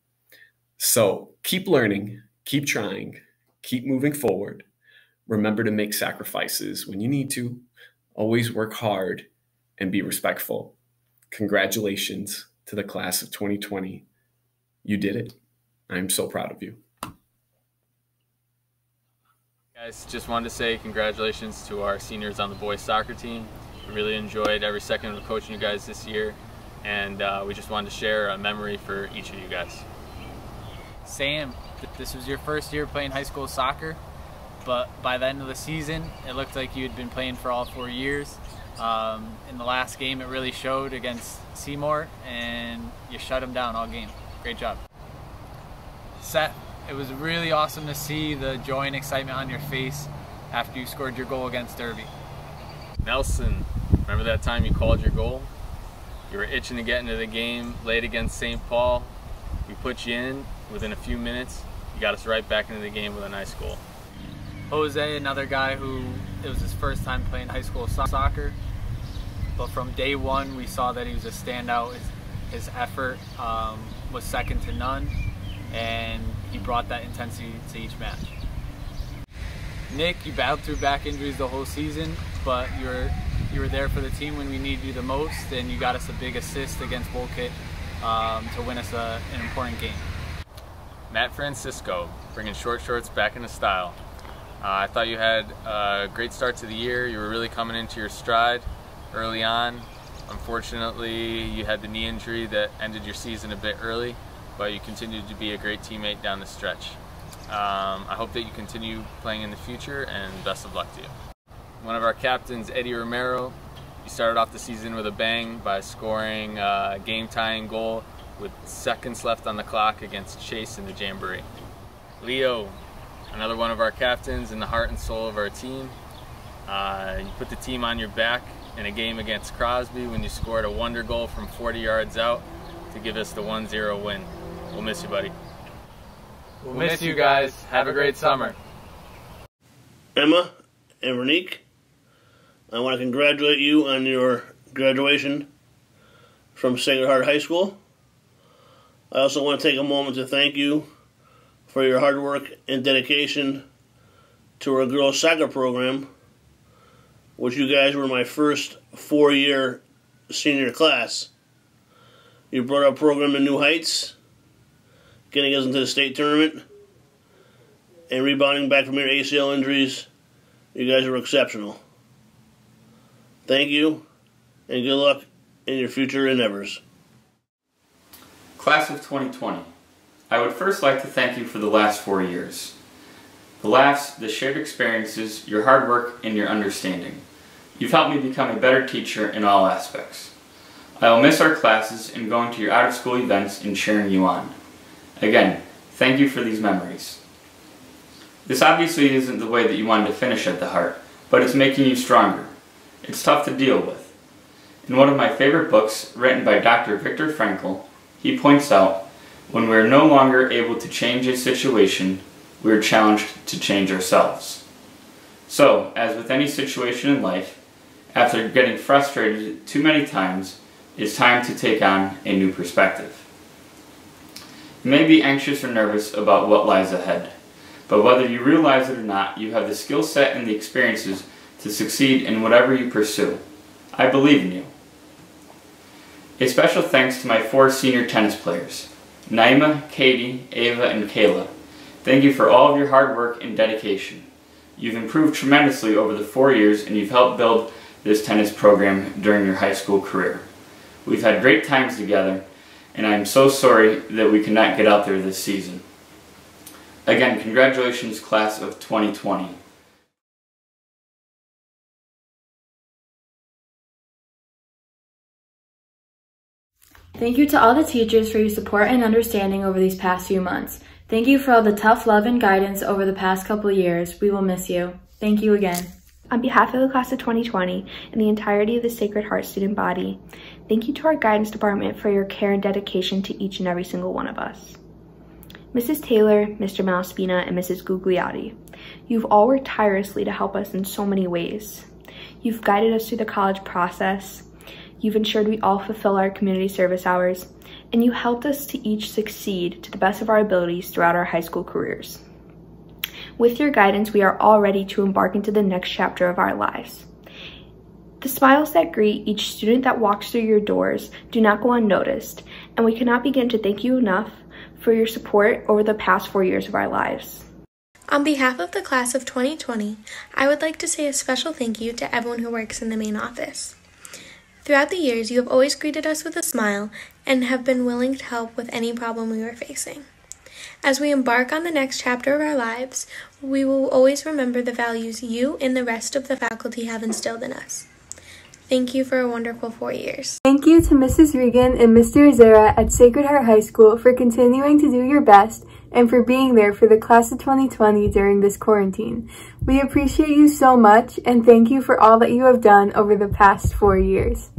So keep learning, keep trying, keep moving forward. Remember to make sacrifices when you need to. Always work hard and be respectful. Congratulations to the class of 2020. You did it. I'm so proud of you. Guys, just wanted to say congratulations to our seniors on the boys soccer team. We really enjoyed every second of coaching you guys this year, and uh, we just wanted to share a memory for each of you guys. Sam, this was your first year playing high school soccer, but by the end of the season, it looked like you had been playing for all four years. Um, in the last game, it really showed against Seymour, and you shut them down all game. Great job. Seth, it was really awesome to see the joy and excitement on your face after you scored your goal against Derby. Nelson, remember that time you called your goal? You were itching to get into the game late against St. Paul. We put you in within a few minutes. he got us right back into the game with a nice goal. Jose, another guy who it was his first time playing high school soccer, but from day one we saw that he was a standout. His, his effort um, was second to none, and he brought that intensity to each match. Nick, you battled through back injuries the whole season, but you were you were there for the team when we needed you the most, and you got us a big assist against Wolcott um, to win us a, an important game. Matt Francisco, bringing short shorts back into style. Uh, I thought you had a great start to the year. You were really coming into your stride early on. Unfortunately, you had the knee injury that ended your season a bit early but you continued to be a great teammate down the stretch. Um, I hope that you continue playing in the future and best of luck to you. One of our captains, Eddie Romero, he started off the season with a bang by scoring a game-tying goal with seconds left on the clock against Chase in the Jamboree. Leo, another one of our captains and the heart and soul of our team. Uh, you put the team on your back in a game against Crosby when you scored a wonder goal from 40 yards out to give us the 1-0 win. We'll miss you, buddy. We'll, we'll miss you guys. Have a great summer. Emma and Renique, I want to congratulate you on your graduation from Sacred Heart High School. I also want to take a moment to thank you for your hard work and dedication to our girls soccer program, which you guys were my first four-year senior class. You brought our program to new heights, getting us into the state tournament, and rebounding back from your ACL injuries. You guys were exceptional. Thank you, and good luck in your future endeavors. Class of 2020, I would first like to thank you for the last four years. The laughs, the shared experiences, your hard work, and your understanding. You've helped me become a better teacher in all aspects. I will miss our classes and going to your out-of-school events and cheering you on. Again, thank you for these memories. This obviously isn't the way that you wanted to finish at the heart, but it's making you stronger. It's tough to deal with. In one of my favorite books, written by Dr. Viktor Frankl, he points out, when we are no longer able to change a situation, we are challenged to change ourselves. So, as with any situation in life, after getting frustrated too many times, it's time to take on a new perspective. You may be anxious or nervous about what lies ahead, but whether you realize it or not, you have the skill set and the experiences to succeed in whatever you pursue. I believe in you. A special thanks to my four senior tennis players, Naima, Katie, Ava, and Kayla. Thank you for all of your hard work and dedication. You've improved tremendously over the four years and you've helped build this tennis program during your high school career. We've had great times together, and I'm so sorry that we could not get out there this season. Again, congratulations, class of 2020. Thank you to all the teachers for your support and understanding over these past few months. Thank you for all the tough love and guidance over the past couple years. We will miss you. Thank you again. On behalf of the class of 2020 and the entirety of the Sacred Heart student body, thank you to our guidance department for your care and dedication to each and every single one of us. Mrs. Taylor, Mr. Malaspina, and Mrs. Gugliotti, you've all worked tirelessly to help us in so many ways. You've guided us through the college process, you've ensured we all fulfill our community service hours, and you helped us to each succeed to the best of our abilities throughout our high school careers. With your guidance, we are all ready to embark into the next chapter of our lives. The smiles that greet each student that walks through your doors do not go unnoticed, and we cannot begin to thank you enough for your support over the past four years of our lives. On behalf of the class of 2020, I would like to say a special thank you to everyone who works in the main office. Throughout the years, you have always greeted us with a smile and have been willing to help with any problem we were facing. As we embark on the next chapter of our lives, we will always remember the values you and the rest of the faculty have instilled in us. Thank you for a wonderful four years. Thank you to Mrs. Regan and Mr. Azera at Sacred Heart High School for continuing to do your best and for being there for the class of 2020 during this quarantine. We appreciate you so much and thank you for all that you have done over the past four years.